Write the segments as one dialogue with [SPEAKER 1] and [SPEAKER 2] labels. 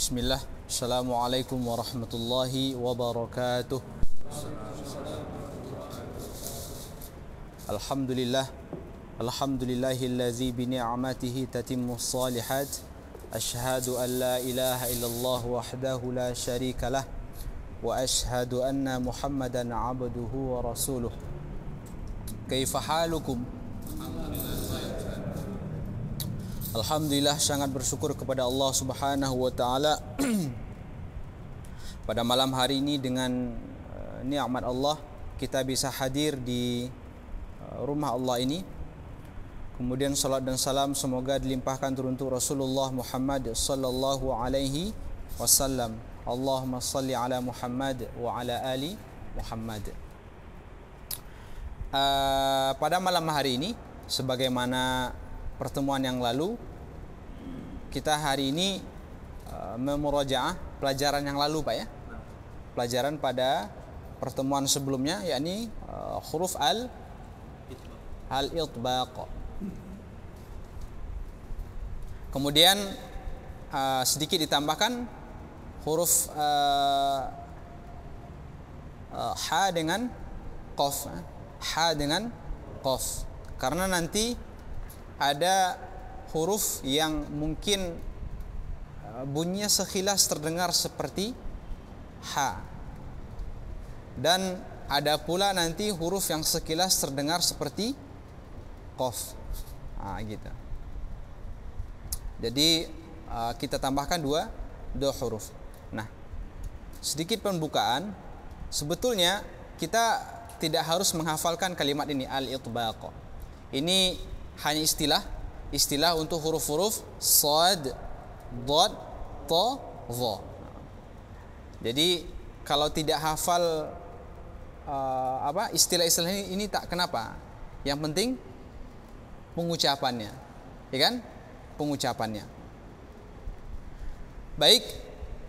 [SPEAKER 1] بسم الله. السلام عليكم ورحمة الله وبركاته. الحمد لله الحمد لله الذي بنعمته تتم الصالحات. أشهد أن لا إله إلا الله وحده لا شريك له وأشهد أن محمدا عبده ورسوله. كيف حالكم؟ الحمد لله Alhamdulillah sangat bersyukur kepada Allah Subhanahu wa taala pada malam hari ini dengan uh, nikmat Allah kita bisa hadir di uh, rumah Allah ini. Kemudian salat dan salam semoga dilimpahkan turun untuk Rasulullah Muhammad sallallahu alaihi wasallam. Allahumma salli ala Muhammad wa ala ali Muhammad. Uh, pada malam hari ini sebagaimana pertemuan yang lalu kita hari ini uh, pelajaran yang lalu Pak ya. Pelajaran pada pertemuan sebelumnya yakni uh, huruf al al itbaq. Kemudian uh, sedikit ditambahkan huruf uh, uh, ha dengan qaf. Ha dengan qaf. Karena nanti ada huruf yang mungkin uh, bunyinya sekilas terdengar seperti ha dan ada pula nanti huruf yang sekilas terdengar seperti qaf. Ah gitu. Jadi uh, kita tambahkan dua dua huruf. Nah sedikit pembukaan. Sebetulnya kita tidak harus menghafalkan kalimat ini al itbaq ini hanya istilah istilah untuk huruf-huruf sad, dad, ta, dha. Jadi kalau tidak hafal uh, apa istilah-istilah ini, ini tak kenapa. Yang penting pengucapannya. Ya kan? Pengucapannya. Baik,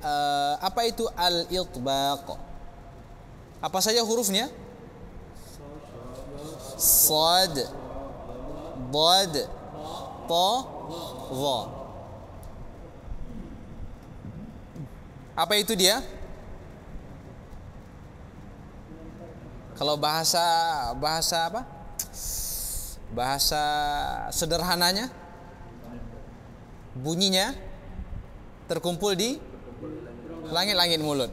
[SPEAKER 1] uh, apa itu al-itbaq? Apa saja hurufnya? Sad, ضاد ta dha apa itu dia kalau bahasa bahasa apa bahasa sederhananya bunyinya terkumpul di langit-langit mulut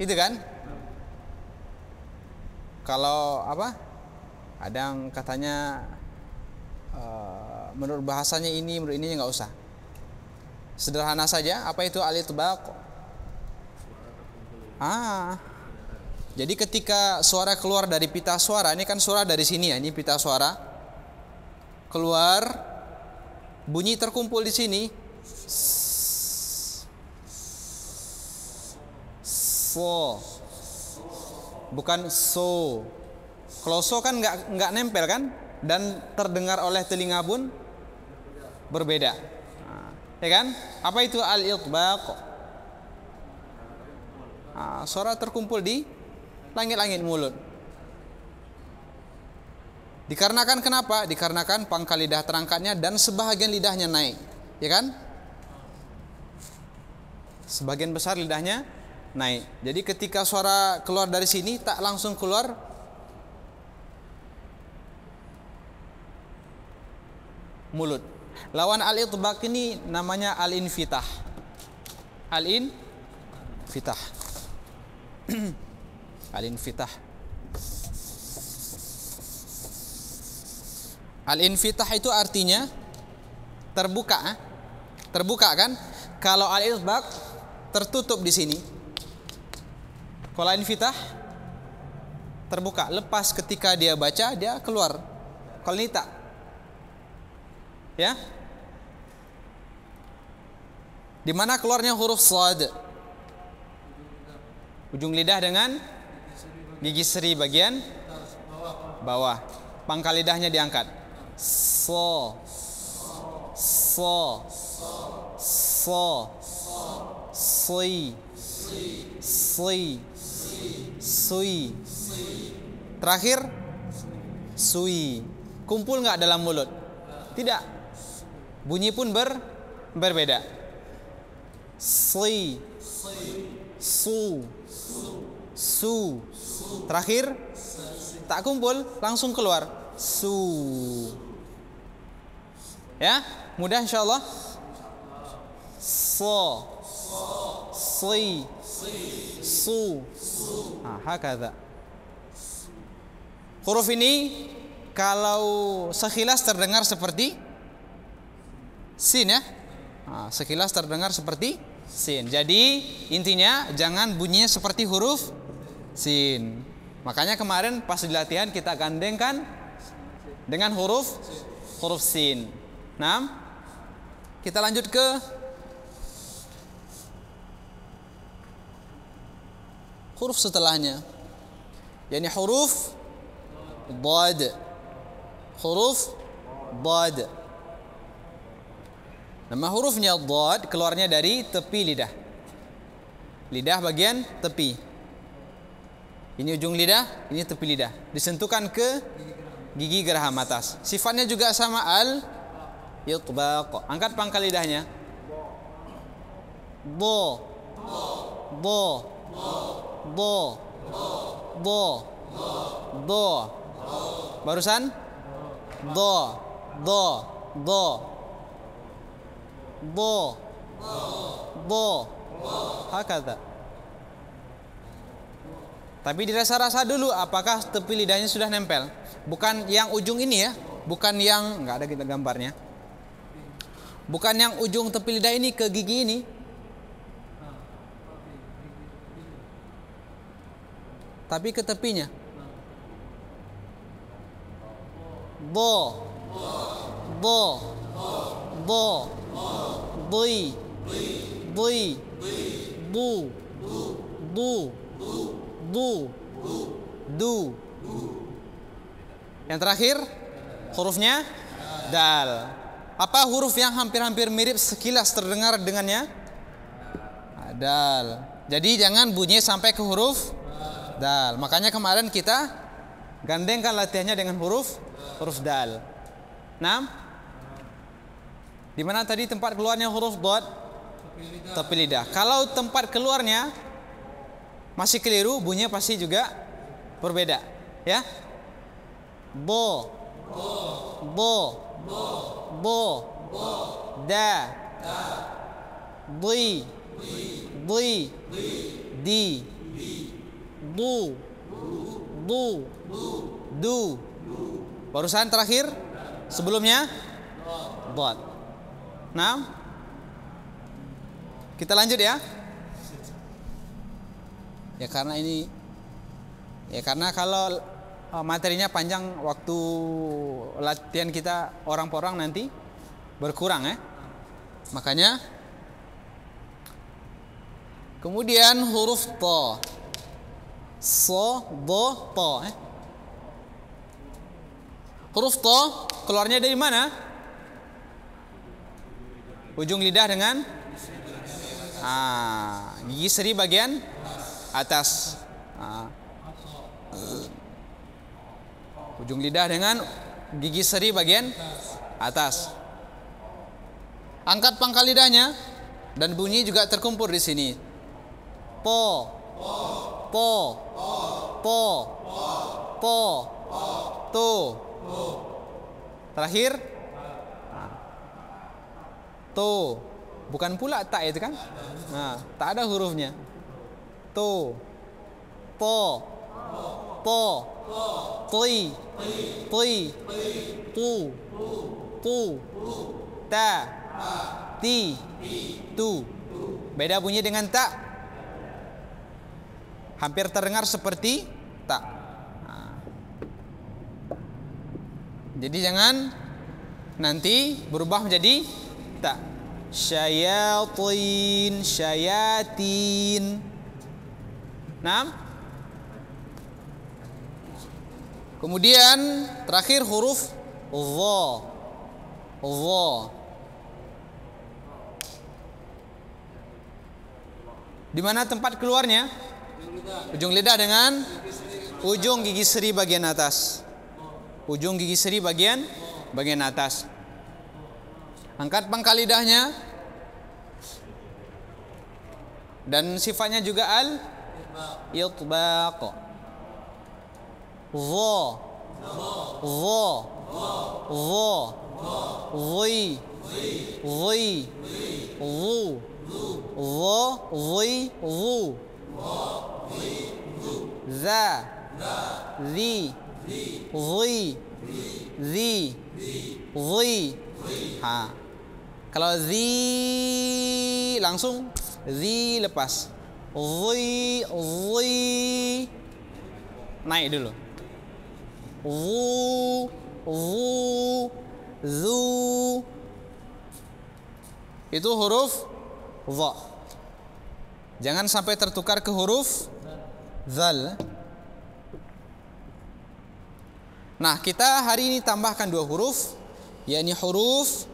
[SPEAKER 1] itu kan kalau apa ada yang katanya uh, menurut bahasanya ini menurut ini nggak usah. Sederhana saja apa itu alitbaq ah. Jadi ketika suara keluar dari pita suara ini kan suara dari sini ya ini pita suara. Keluar bunyi terkumpul di sini. So. Bukan so. Kalau so kan nggak nggak nempel kan dan terdengar oleh telinga pun berbeda. Nah, ya kan? Apa itu al-itbaq? Nah, suara terkumpul di langit-langit mulut. Dikarenakan kenapa? Dikarenakan pangkal lidah terangkatnya dan sebahagian lidahnya naik. Ya kan? Sebagian besar lidahnya naik. Jadi ketika suara keluar dari sini tak langsung keluar mulut. Lawan al-itbaq ini namanya al-infitah. Al-infitah. al-infitah. Al-infitah itu artinya terbuka. Eh? Terbuka kan? Kalau al-itbaq tertutup di sini. Kalau al-infitah terbuka, lepas ketika dia baca dia keluar. Kalau ini tak ya. Di mana keluarnya huruf sad? Ujung lidah dengan gigi seri bagian bawah. Pangkal lidahnya diangkat. So so so sui sui sui. Terakhir sui. Kumpul nggak dalam mulut? Tidak bunyi pun ber, berbeda. si su. Su. Terakhir. Tak kumpul langsung keluar. Su. Ya mudah insyaallah. So. Si su. Ah hakada huruf ini kalau sekilas terdengar seperti sin ya. Nah, sekilas terdengar seperti sin. Jadi intinya jangan bunyinya seperti huruf sin. Makanya kemarin pas di latihan kita gandengkan dengan huruf huruf sin. Nah kita lanjut ke huruf setelahnya. Yakni huruf dad huruf dad Nama hurufnya dad keluarnya dari tepi lidah. Lidah bagian tepi. Ini ujung lidah, ini tepi lidah. Disentuhkan ke gigi geraham atas. Sifatnya juga sama al yutbaq. Angkat pangkal lidahnya. Bo. Bo. Bo. Bo. Do. Barusan do. Do. Do bo. Bo. Hakata tapi dirasa-rasa dulu apakah tepi lidahnya sudah nempel? Bukan yang ujung ini ya bukan yang nggak ada kita gambarnya. Bukan yang ujung tepi lidah ini ke gigi ini. Tapi ke tepinya. Bo. Bo. Bo Dui Bu. Bu. Bu. Du. Yang terakhir Hurufnya Dal. Apa huruf yang hampir-hampir mirip sekilas terdengar dengannya? Dal. Jadi jangan bunyi sampai ke huruf Dal. Makanya kemarin kita Gandengkan latihannya dengan huruf Huruf dal. Nah di mana tadi tempat keluarnya huruf dot? Tepi lidah. Kalau tempat keluarnya masih keliru, bunyinya pasti juga berbeda. Ya. Bo. Bo. Bo. Da. Di. Di. Di. Bu. Bu. Du. Barusan terakhir sebelumnya dot. Nah, kita lanjut ya. Ya karena ini, ya karena kalau uh, materinya panjang, waktu latihan kita orang per orang nanti berkurang ya. Makanya, kemudian huruf to, so, do, to. Eh. Huruf to keluarnya dari mana? Ujung lidah dengan ah, gigi seri bagian atas. Ah. Ujung lidah dengan gigi seri bagian atas. Angkat pangkal lidahnya dan bunyi juga terkumpul di sini. Po. Po. Po. Po. To. Terakhir To. Bukan pula tak itu kan? Nah, tak ada hurufnya. To. Po. Po. Tui. Tui. Tu. Tu. Ta. Ti. Tu. Beda bunyi dengan tak. Hampir terdengar seperti. Nah. Jadi jangan nanti berubah menjadi tak syayatin syayatin Nah Kemudian terakhir huruf dha dha Di mana tempat keluarnya? Ujung lidah dengan ujung gigi seri bagian atas. Ujung gigi seri bagian bagian atas. Angkat pangkal lidahnya. Dan sifatnya juga al itbaq. Dha. Dha. Dha. Dhi. Dhi. Dhu. Dha. Dhi. Dhu. Za. Zi. Zi. Zi. Zi. Ha kalau zi langsung zi lepas. Zi zi. Naik dulu. Zu zu zu. Itu huruf za. Jangan sampai tertukar ke huruf zal. Nah, kita hari ini tambahkan dua huruf, yakni huruf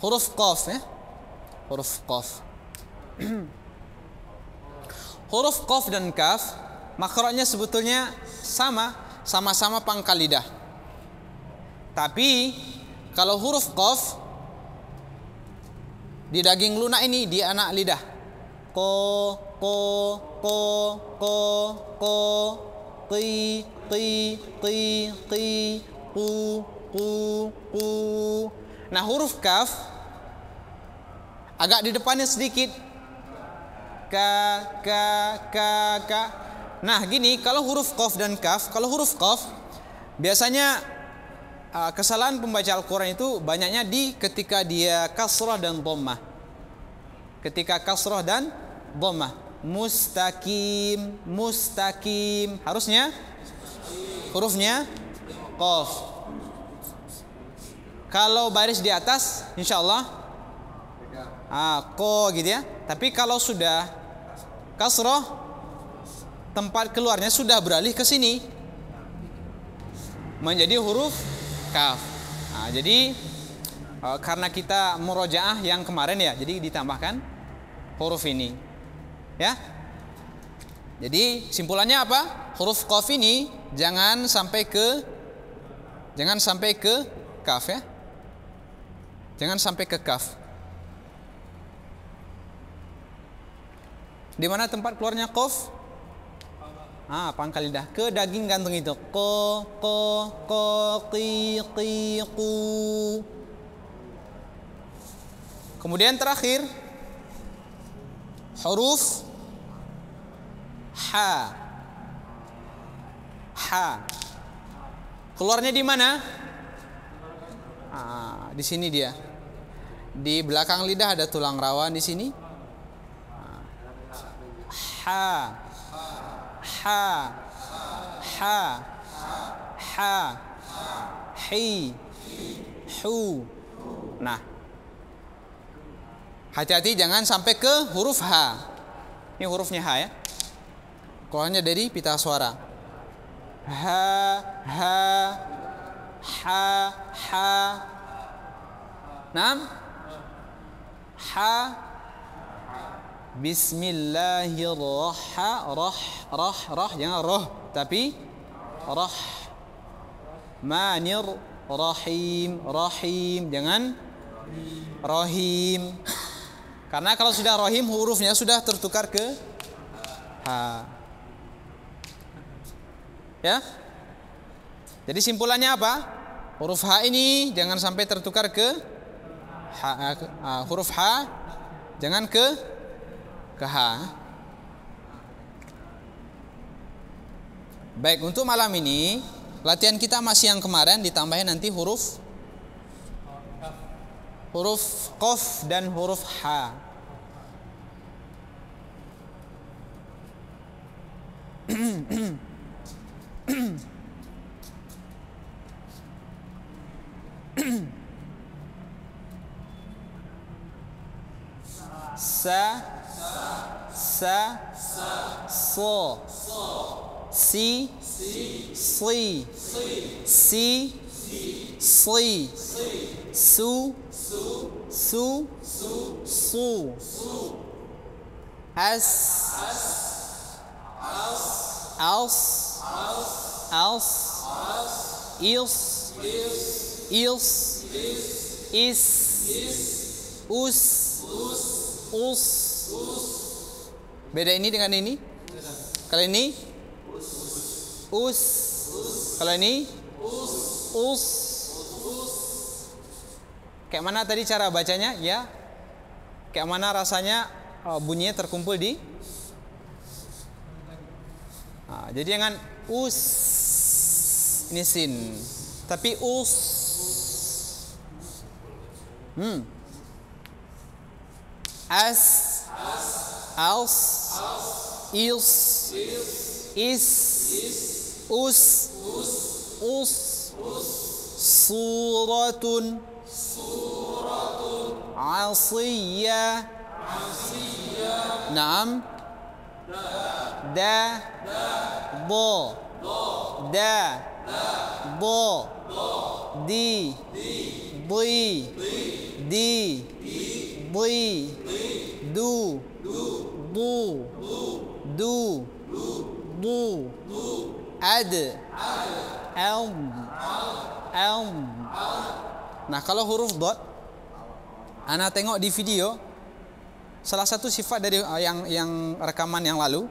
[SPEAKER 1] huruf qaf ya. Huruf qaf. huruf qaf dan kaf makrotnya sebetulnya sama, sama-sama pangkal lidah. Tapi kalau huruf qaf di daging lunak ini di anak lidah. Ko ko ko ko ko qi qi qi qi qu qu qu nah huruf kaf agak di depannya sedikit. Ka ka ka ka. Nah gini kalau huruf qaf dan kaf kalau huruf qaf biasanya uh, kesalahan pembaca Al-Quran itu banyaknya di ketika dia kasrah dan dhammah. Ketika kasrah dan dhammah. Mustaqim mustaqim. Harusnya? Hurufnya? Qaf kalau baris di atas insyaallah ah ko gitu ya tapi kalau sudah kasroh tempat keluarnya sudah beralih ke sini menjadi huruf kaf nah, jadi uh, karena kita murojaah yang kemarin ya jadi ditambahkan huruf ini Ya. Jadi simpulannya apa? Huruf qaf ini jangan sampai ke jangan sampai ke kaf ya. Jangan sampai ke kaf. Di mana tempat keluarnya qaf? Ah, pangkal lidah ke daging gantung itu. Ko ko ko qi qi qu. Kemudian terakhir huruf ha ha keluarnya di mana ah, di sini dia di belakang lidah ada tulang rawan di sini. Ha. Ha. Ha. Ha. Hi. Hu. Nah. Hati-hati jangan sampai ke huruf H. Ini hurufnya H ya. Keluarnya dari pita suara. Ha ha ha ha. Nam ha Bismillahirrahmanirrahim rah rah rah jangan roh tapi rah manir rahim rahim jangan rahim karena kalau sudah rahim hurufnya sudah tertukar ke ha. Ya. Jadi simpulannya apa? Huruf H ini jangan sampai tertukar ke H, uh, huruf H jangan ke ke H. Baik, untuk malam ini latihan kita masih yang kemarin ditambahin nanti huruf huruf Qaf dan huruf H. sa sa so. Si si si si su su su. As als als, ils, ils, is, us, us beda ini dengan ini? Kalau ini? Us. Kalau ini? Us. Kayak mana tadi cara bacanya? Ya. Kayak mana rasanya? Uh, bunyinya terkumpul di? Nah, jadi jangan us. Ini sin. Tapi us. Hmm as als is is us us suratun عصية نعم دا ضو دا ضو دي ضي دي ضي دو ضو دو ضو أد أم أم Nah kalau huruf dot Ana tengok di video salah satu sifat dari uh, yang yang rekaman yang lalu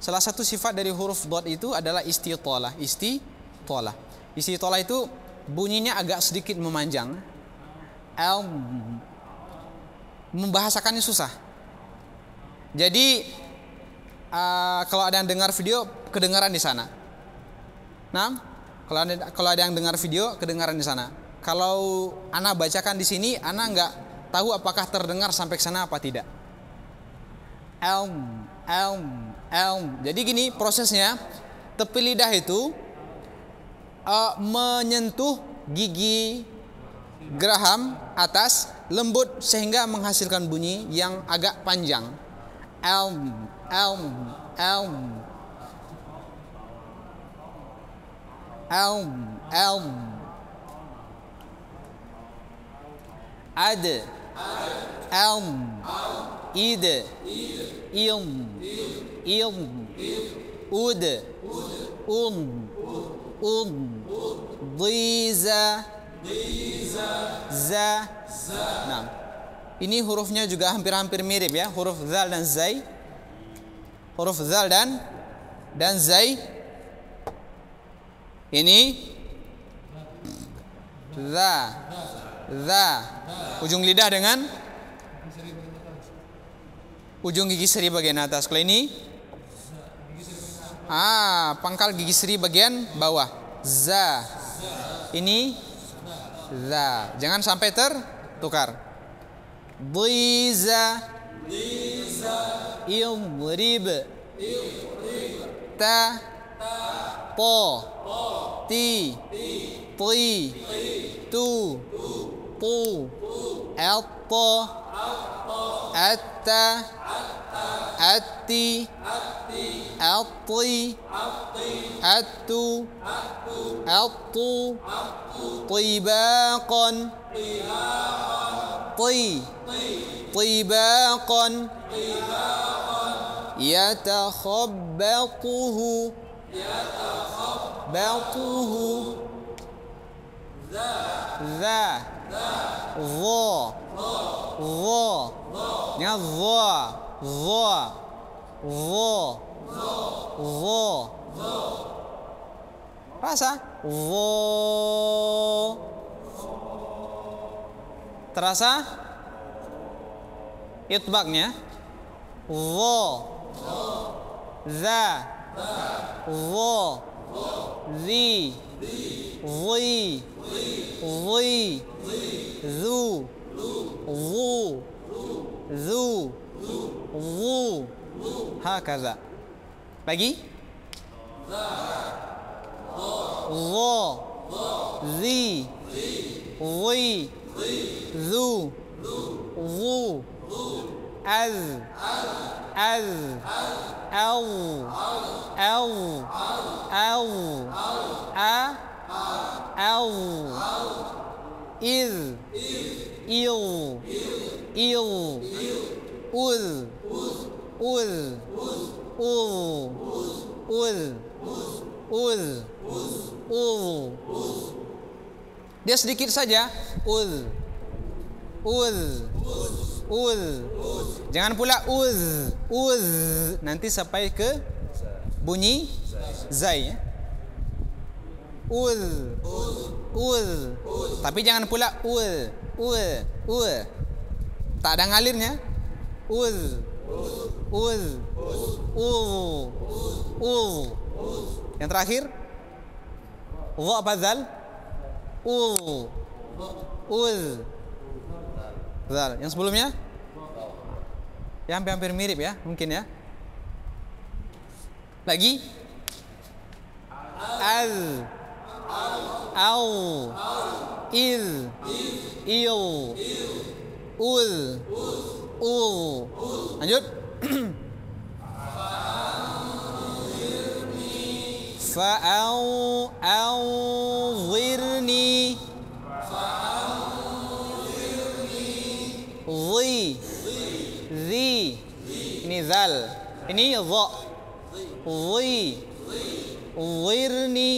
[SPEAKER 1] salah satu sifat dari huruf dot itu adalah istitolah istitolah istitolah itu bunyinya agak sedikit memanjang el membahasakannya susah. Jadi uh, kalau ada yang dengar video kedengaran di sana. Nah kalau ada kalau ada yang dengar video kedengaran di sana. Kalau ana bacakan di sini ana nggak tahu apakah terdengar sampai ke sana apa tidak. Elm, elm, elm. Jadi gini prosesnya, tepi lidah itu uh, menyentuh gigi geraham atas lembut sehingga menghasilkan bunyi yang agak panjang. Elm, elm, elm. Elm, elm. Ad elm id ilm ilm ud um um diza za. Nah ini hurufnya juga hampir-hampir mirip ya. Huruf zal dan zai. Huruf zal dan dan zai. Ini. Za. Za. Ujung lidah dengan ujung gigi seri bagian atas. Kalau ini ah pangkal gigi seri bagian bawah. Za. Ini za. Jangan sampai tertukar. Dhiza. Idrib. Ta. Po. Ti. Ti. Tu. Tu. الطو. الط. الت. التي الطي التو الطو طباقا. طي. طباقا. يتخبطه. يتخبطه. ذا ذا. Zo. Zo. Не зо. Зо. Zo. Zo. Rasa. Zo. Terasa? Itbaknya. Zo. Za. Zo. Zi. zi zi zu zu zu zu hakaza lagi ظا ذي ضي ذو ظو as. Az al al al a. Al is. Il. Il. Ul. Ul. Ul ul ul ul dia sedikit saja ul ul Uz. Jangan pula uz. Uz. Nanti sampai ke bunyi zai ya. Uz. Uz. Tapi jangan pula ul. Ul. Ul. Tak ada ngalirnya. Uz. Uz. Ul. Ul. Yang terakhir Dha apa zal? Ul. Zal. Yang sebelumnya? Ya hampir-hampir mirip ya, mungkin ya. Lagi? Al. Au. Il. Il. Ul. Ul. Lanjut. Fa'au. Au. Ini dha. Dhi. Dhirni.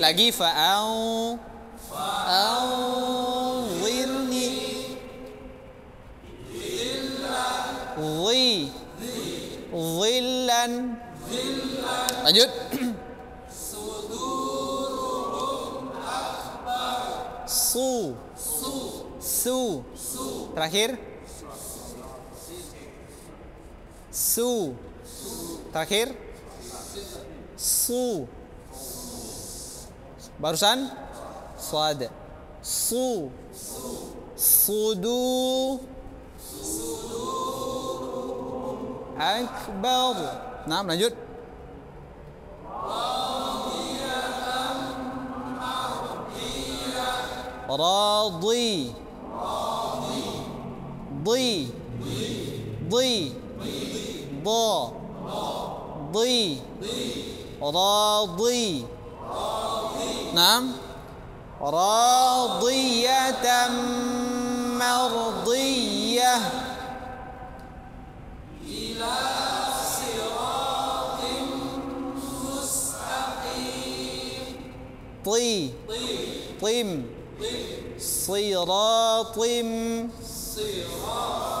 [SPEAKER 1] Lagi fa'au. Fa'au. Dhirni. Dhillan. Lanjut. Su. Su. Su. Terakhir. Su terakhir su barusan sad su sudu akbar nah lanjut راضي ضي ضي ضا ضي راضي. نعم. راضية مرضية. إلى صراط مستقيم طي. طيم. صراط. صراط.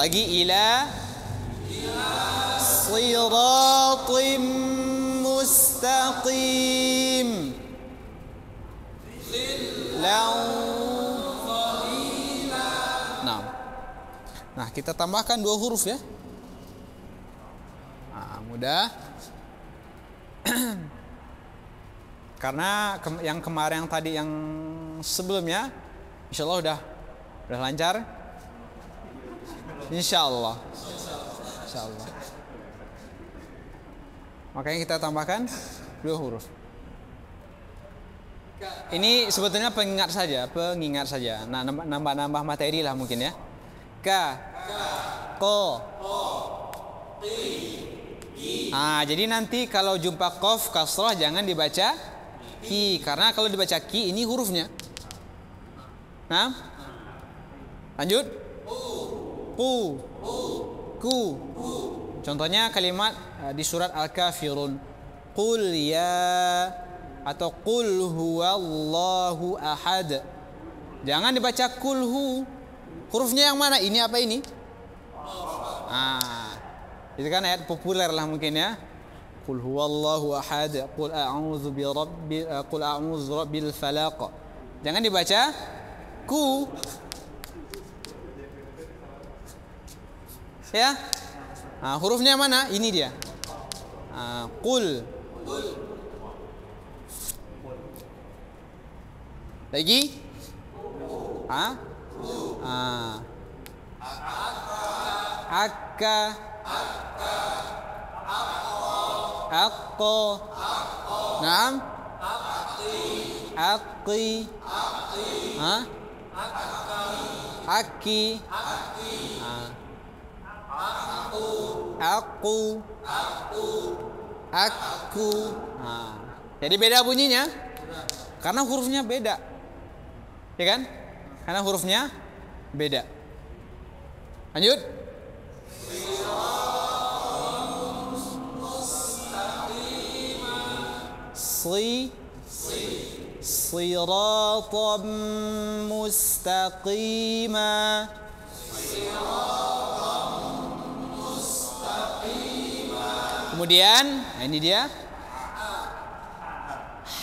[SPEAKER 1] lagi ila siratim mustaqim. Nah. nah kita tambahkan dua huruf ya. Nah, mudah. Karena yang kemarin yang tadi yang sebelumnya insyaallah udah udah lancar. Insya Allah Insya Allah Makanya kita tambahkan dua huruf. Ini sebetulnya pengingat saja Pengingat saja. Nah nambah-nambah materi lah mungkin ya. Ka Ko. Ah, jadi nanti kalau jumpa kof kasroh jangan dibaca ki. Karena kalau dibaca ki ini hurufnya. Nah, lanjut. Ku, ku. Contohnya kalimat uh, di surat Al-Kafirun. Qul ya atau qul huwallahu ahad. Jangan dibaca kulhu. Hurufnya yang mana? Ini apa ini? Ah, itu kan ayat populer lah mungkin ya. Qul huwallahu ahad. Qul a'udzu bi rabbi qul a'udzu rabbil falaq. Jangan dibaca ku. Ya. Nah, hurufnya mana? Ini dia. Nah, qul. Lagi? Ah? Ah. Akka. Akko. Naam. Aki. Hah? Aki. aku. Aku. Aku. Nah, jadi beda bunyinya? Karena hurufnya beda. Ya kan? Karena hurufnya beda. Lanjut. Si. Siratan mustaqimah Kemudian, nah ini dia.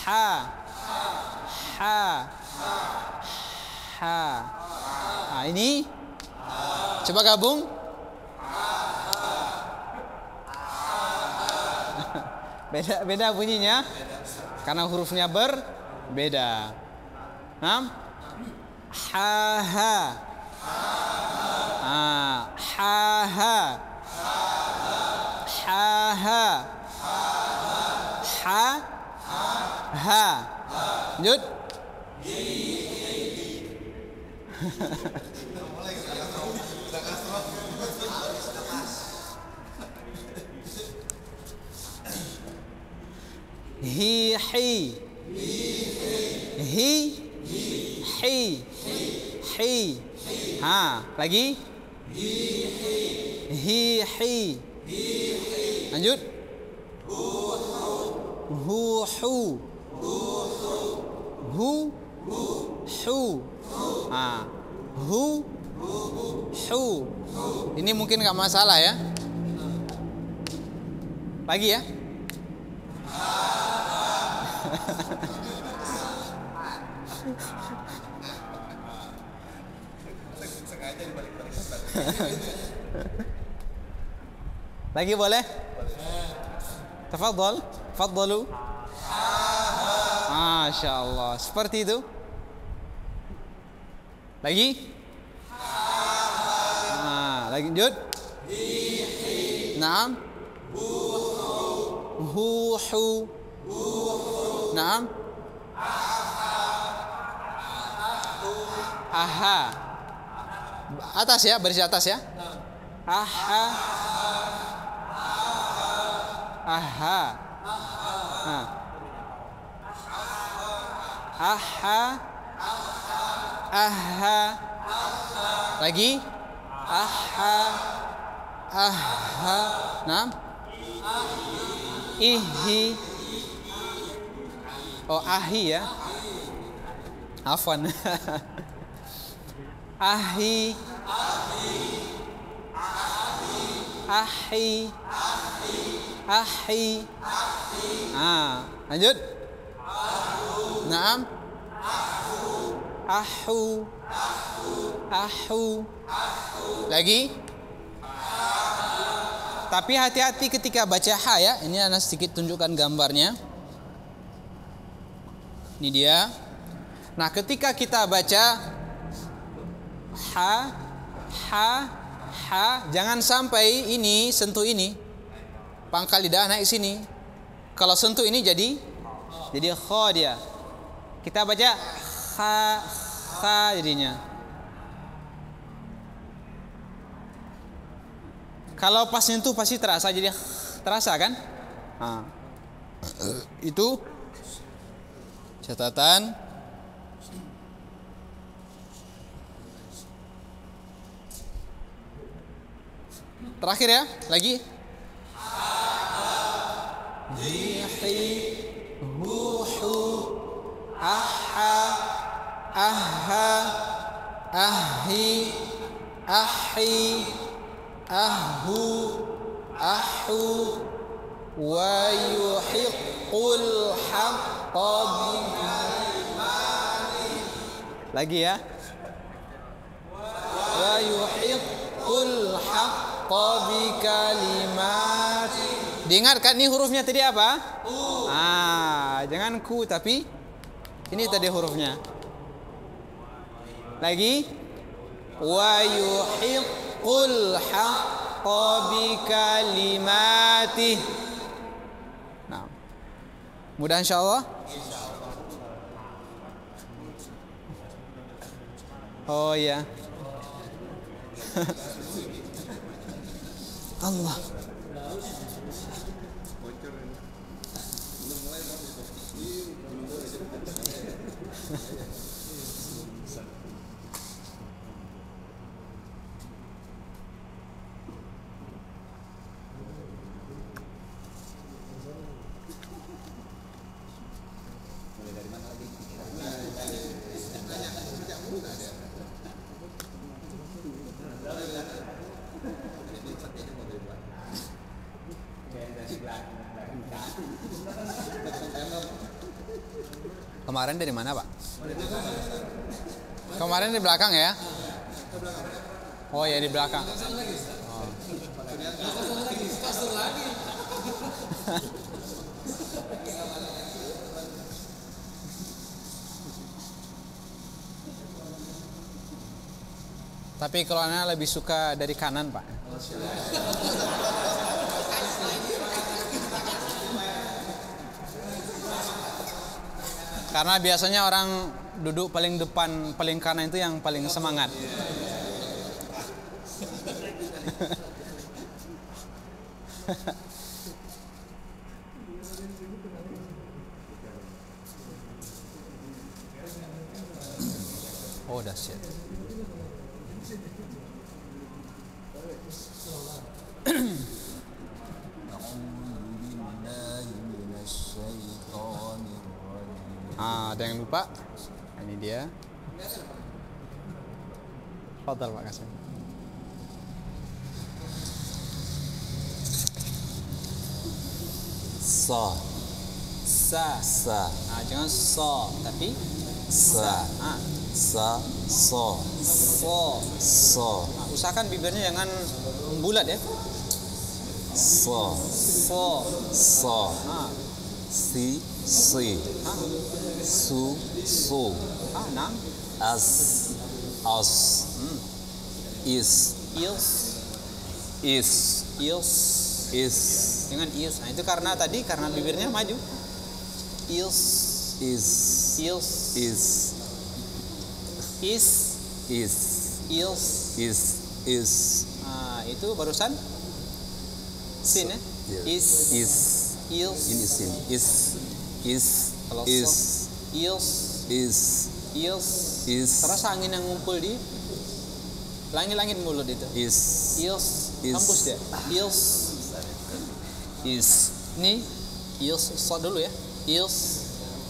[SPEAKER 1] Ha. Ha. Ha. Nah, ini. Coba gabung. Beda beda bunyinya. Karena hurufnya berbeda. Nah. Ha ha. Ah, ha ha. Ha ha. Ha ha. Lanjut. Hi hi. Hi hi. Hi. Ha, lagi. Hi hi. Lanjut. Hu hu. Hu hu. Ah. Hu hu. Ini mungkin nggak masalah ya. Lagi ya. Lagi boleh? Tafadhal, fadhalu. Masya Allah, seperti itu. Lagi? Nah, lagi lanjut. Naam. Hu hu. Naam. Aha. Atas ya, baris atas ya. Aha. Aha. Nah. Aha. Aha. Lagi. Aha. Aha. Nah. Ihi. Oh, ahi ya. Afwan. ahi. Ahi. Ahi. Ah, lanjut. Naam. Ahu. Ahu. Lagi. Tapi hati-hati ketika baca ha ya. Ini anak sedikit tunjukkan gambarnya. Ini dia. Nah, ketika kita baca ha ha ha, jangan sampai ini sentuh ini. Pangkal lidah naik sini. Kalau sentuh ini jadi jadi kha dia. Kita baca ha ha jadinya. Kalau pas nyentuh pasti terasa jadi terasa kan? Nah, itu catatan Terakhir ya, lagi. Hihi, huhu, aha, aha, ahi, ahi, ahu, ahu, wa yuhiqqul haqqa Lagi ya. Wa yuhiqqul haqqa bi kalimat. Diingatkan nih hurufnya tadi apa? U. Ah, jangan ku tapi ini tadi hurufnya. Lagi. Wa yuhiqqul haqqa bi. Nah. Mudah insyaallah. Oh ya. Allah. Dari mana, Pak? Kemarin di belakang ya? Oh ya di belakang. Oh. Tapi kalau anak lebih suka dari kanan, Pak. Karena biasanya orang duduk paling depan, paling kanan itu yang paling semangat. oh dahsyat. Lupa? Ini dia. Fadal Pak Kasim.
[SPEAKER 2] Sa
[SPEAKER 1] Sa.
[SPEAKER 2] Sa
[SPEAKER 1] Ah, jangan so, tapi
[SPEAKER 2] Sa
[SPEAKER 1] ah,
[SPEAKER 2] Sa So
[SPEAKER 1] so.
[SPEAKER 2] So
[SPEAKER 1] Ah, usahakan bibirnya jangan bulat ya.
[SPEAKER 2] So
[SPEAKER 1] So.
[SPEAKER 2] So
[SPEAKER 1] Ah,
[SPEAKER 2] Si Si
[SPEAKER 1] ah,
[SPEAKER 2] Su Su
[SPEAKER 1] ah.
[SPEAKER 2] As As Is
[SPEAKER 1] Eels,
[SPEAKER 2] Is
[SPEAKER 1] eels.
[SPEAKER 2] Is
[SPEAKER 1] Dengan eels. Nah, itu karena tadi karena bibirnya maju. Eels,
[SPEAKER 2] Is
[SPEAKER 1] eels,
[SPEAKER 2] Is
[SPEAKER 1] is,
[SPEAKER 2] Is
[SPEAKER 1] eels.
[SPEAKER 2] Is Is
[SPEAKER 1] Ah, itu barusan sin ya. Is,
[SPEAKER 2] Is
[SPEAKER 1] eels,
[SPEAKER 2] Ini sin Is Is
[SPEAKER 1] Kalau
[SPEAKER 2] Is
[SPEAKER 1] eels,
[SPEAKER 2] Is
[SPEAKER 1] eels.
[SPEAKER 2] Is.
[SPEAKER 1] Terasa angin yang ngumpul di langit-langit mulut itu.
[SPEAKER 2] Is
[SPEAKER 1] Eels,
[SPEAKER 2] Is.
[SPEAKER 1] kampus dia. Eels,
[SPEAKER 2] Is.
[SPEAKER 1] Nih, eels, so dulu ya. Eels,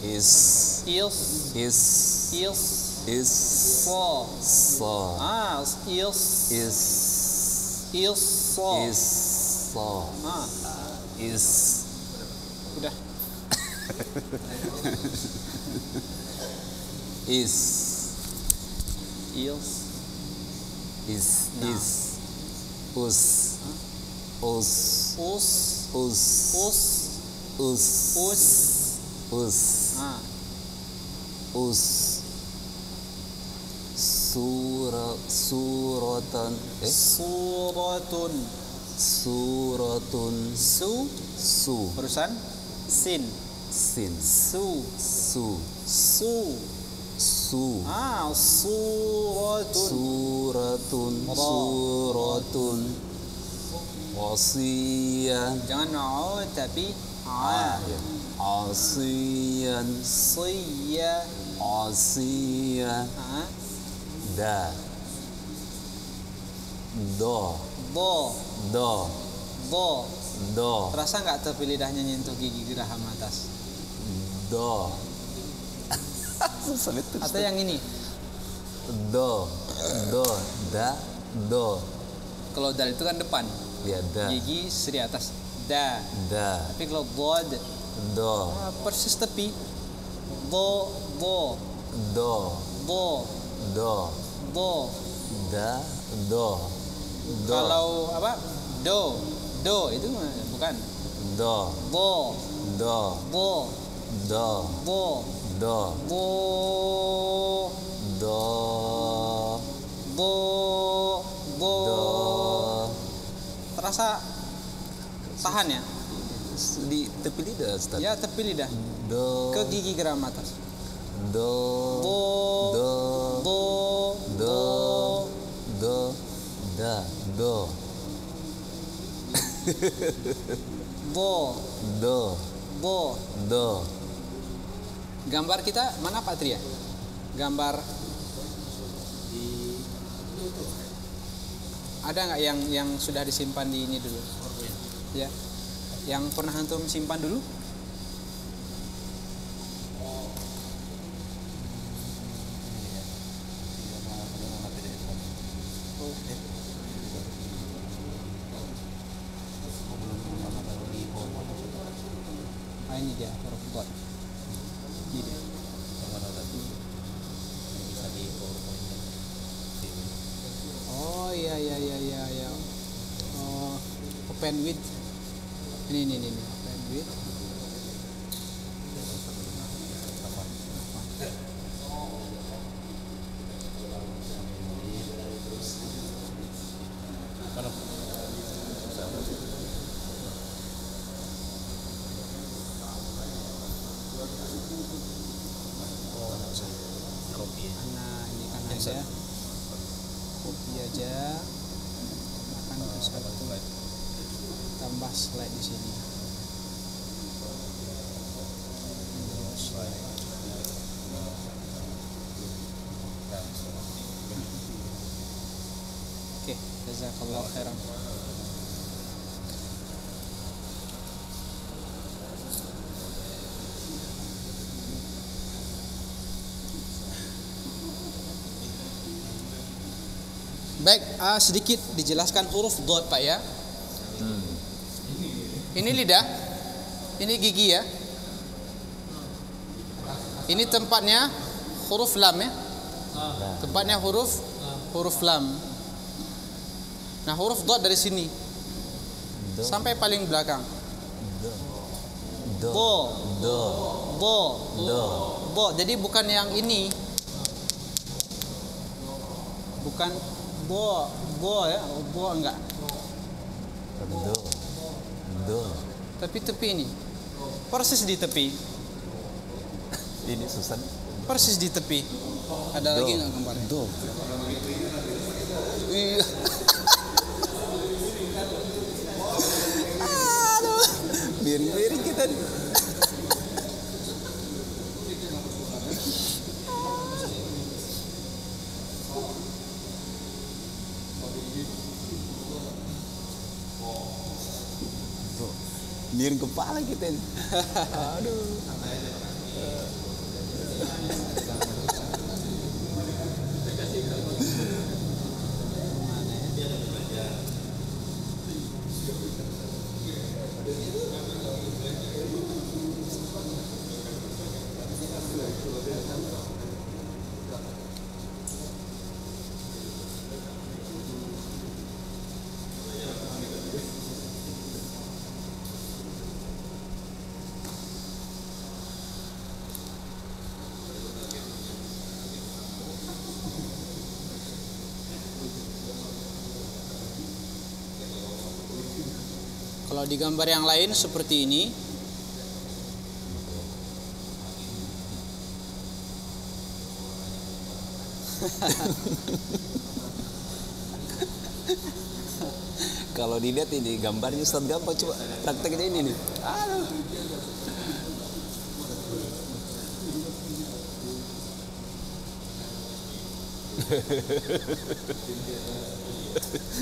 [SPEAKER 2] Is.
[SPEAKER 1] Eels,
[SPEAKER 2] Is.
[SPEAKER 1] Eels,
[SPEAKER 2] Is.
[SPEAKER 1] So.
[SPEAKER 2] So.
[SPEAKER 1] Ah, eels,
[SPEAKER 2] Is.
[SPEAKER 1] Eels, so.
[SPEAKER 2] Is. So.
[SPEAKER 1] Ah,
[SPEAKER 2] Is. Is
[SPEAKER 1] Eels,
[SPEAKER 2] Is. Is. Us. Us.
[SPEAKER 1] Us,
[SPEAKER 2] Us.
[SPEAKER 1] Us,
[SPEAKER 2] Us.
[SPEAKER 1] Us.
[SPEAKER 2] Us.
[SPEAKER 1] Ah,
[SPEAKER 2] Us. Sura Suratan. Eh?
[SPEAKER 1] Suratun.
[SPEAKER 2] Suratun.
[SPEAKER 1] Su,
[SPEAKER 2] Su.
[SPEAKER 1] Barusan? Sin.
[SPEAKER 2] Sin
[SPEAKER 1] Su,
[SPEAKER 2] Su
[SPEAKER 1] su.
[SPEAKER 2] Su
[SPEAKER 1] Ah, suratun.
[SPEAKER 2] Suratun
[SPEAKER 1] Ra.
[SPEAKER 2] Suratun Wasiyan
[SPEAKER 1] Jangan o tapi a.
[SPEAKER 2] Asiyan
[SPEAKER 1] Siya.
[SPEAKER 2] Asiyan
[SPEAKER 1] Ah,
[SPEAKER 2] Da Do
[SPEAKER 1] do,
[SPEAKER 2] Do
[SPEAKER 1] do.
[SPEAKER 2] Do
[SPEAKER 1] Terasa nggak tepi lidahnya nyentuh gigi geraham atas?
[SPEAKER 2] Do.
[SPEAKER 1] Atau yang ini?
[SPEAKER 2] Do. Do Da Do.
[SPEAKER 1] Kalau dal itu kan depan,
[SPEAKER 2] Ya da.
[SPEAKER 1] Gigi seri atas. Da.
[SPEAKER 2] Da.
[SPEAKER 1] Tapi kalau dod,
[SPEAKER 2] Do.
[SPEAKER 1] ah, persis tepi. Do, do,
[SPEAKER 2] Do.
[SPEAKER 1] Do,
[SPEAKER 2] Do.
[SPEAKER 1] Do.
[SPEAKER 2] Da. Do. Do.
[SPEAKER 1] Kalau apa? Do, do itu bukan.
[SPEAKER 2] Do.
[SPEAKER 1] Do,
[SPEAKER 2] Do.
[SPEAKER 1] Do,
[SPEAKER 2] Do.
[SPEAKER 1] Do,
[SPEAKER 2] Do
[SPEAKER 1] do,
[SPEAKER 2] Do
[SPEAKER 1] do. Do. Terasa tahan ya?
[SPEAKER 2] Di tepi lidah Ustaz.
[SPEAKER 1] Ya tepi lidah.
[SPEAKER 2] Do.
[SPEAKER 1] Ke gigi geram atas.
[SPEAKER 2] Do.
[SPEAKER 1] Do,
[SPEAKER 2] Do
[SPEAKER 1] do,
[SPEAKER 2] Do Do. Da. Do.
[SPEAKER 1] Do,
[SPEAKER 2] Do.
[SPEAKER 1] Do.
[SPEAKER 2] Do
[SPEAKER 1] Gambar kita mana Pak Tria? Gambar ada nggak yang yang sudah disimpan di ini dulu? Ya, yang pernah antum simpan dulu? Ah, ini dia huruf dot. Ini dia.
[SPEAKER 2] Yang mana tadi? Yang bisa di PowerPoint kan? Sini.
[SPEAKER 1] Oh iya iya iya iya iya. Oh, open with. Ini ini ini, ini. open with.
[SPEAKER 2] Apa? Mana? Oh, nggak usah. Copy aja.
[SPEAKER 1] Nah, ini kan
[SPEAKER 2] Insert.
[SPEAKER 1] ada copy aja. Akan ke satu tambah slide di sini.
[SPEAKER 2] Slide. Nah,
[SPEAKER 1] Oke, jazakallah khairan. Ah, sedikit dijelaskan huruf dot Pak ya. Ini lidah, ini gigi ya. Ini tempatnya huruf lam ya. Tempatnya huruf huruf lam. Nah huruf dot dari sini sampai paling belakang.
[SPEAKER 2] Do.
[SPEAKER 1] Do,
[SPEAKER 2] Do.
[SPEAKER 1] do,
[SPEAKER 2] Do.
[SPEAKER 1] do. Jadi bukan yang ini. Bukan do, do ya, do enggak.
[SPEAKER 2] Do. Do.
[SPEAKER 1] Tapi tepi ini. Persis di tepi.
[SPEAKER 2] Ini Susan.
[SPEAKER 1] Persis di tepi. Ada
[SPEAKER 2] Do.
[SPEAKER 1] lagi nggak gambarnya?
[SPEAKER 2] Do.
[SPEAKER 1] Iya.
[SPEAKER 2] Miring kepala kita. Aduh.
[SPEAKER 1] Kalau di gambar yang lain seperti ini,
[SPEAKER 2] Kalau dilihat ini gambarnya Ustaz gampang coba prakteknya ini nih. Aduh.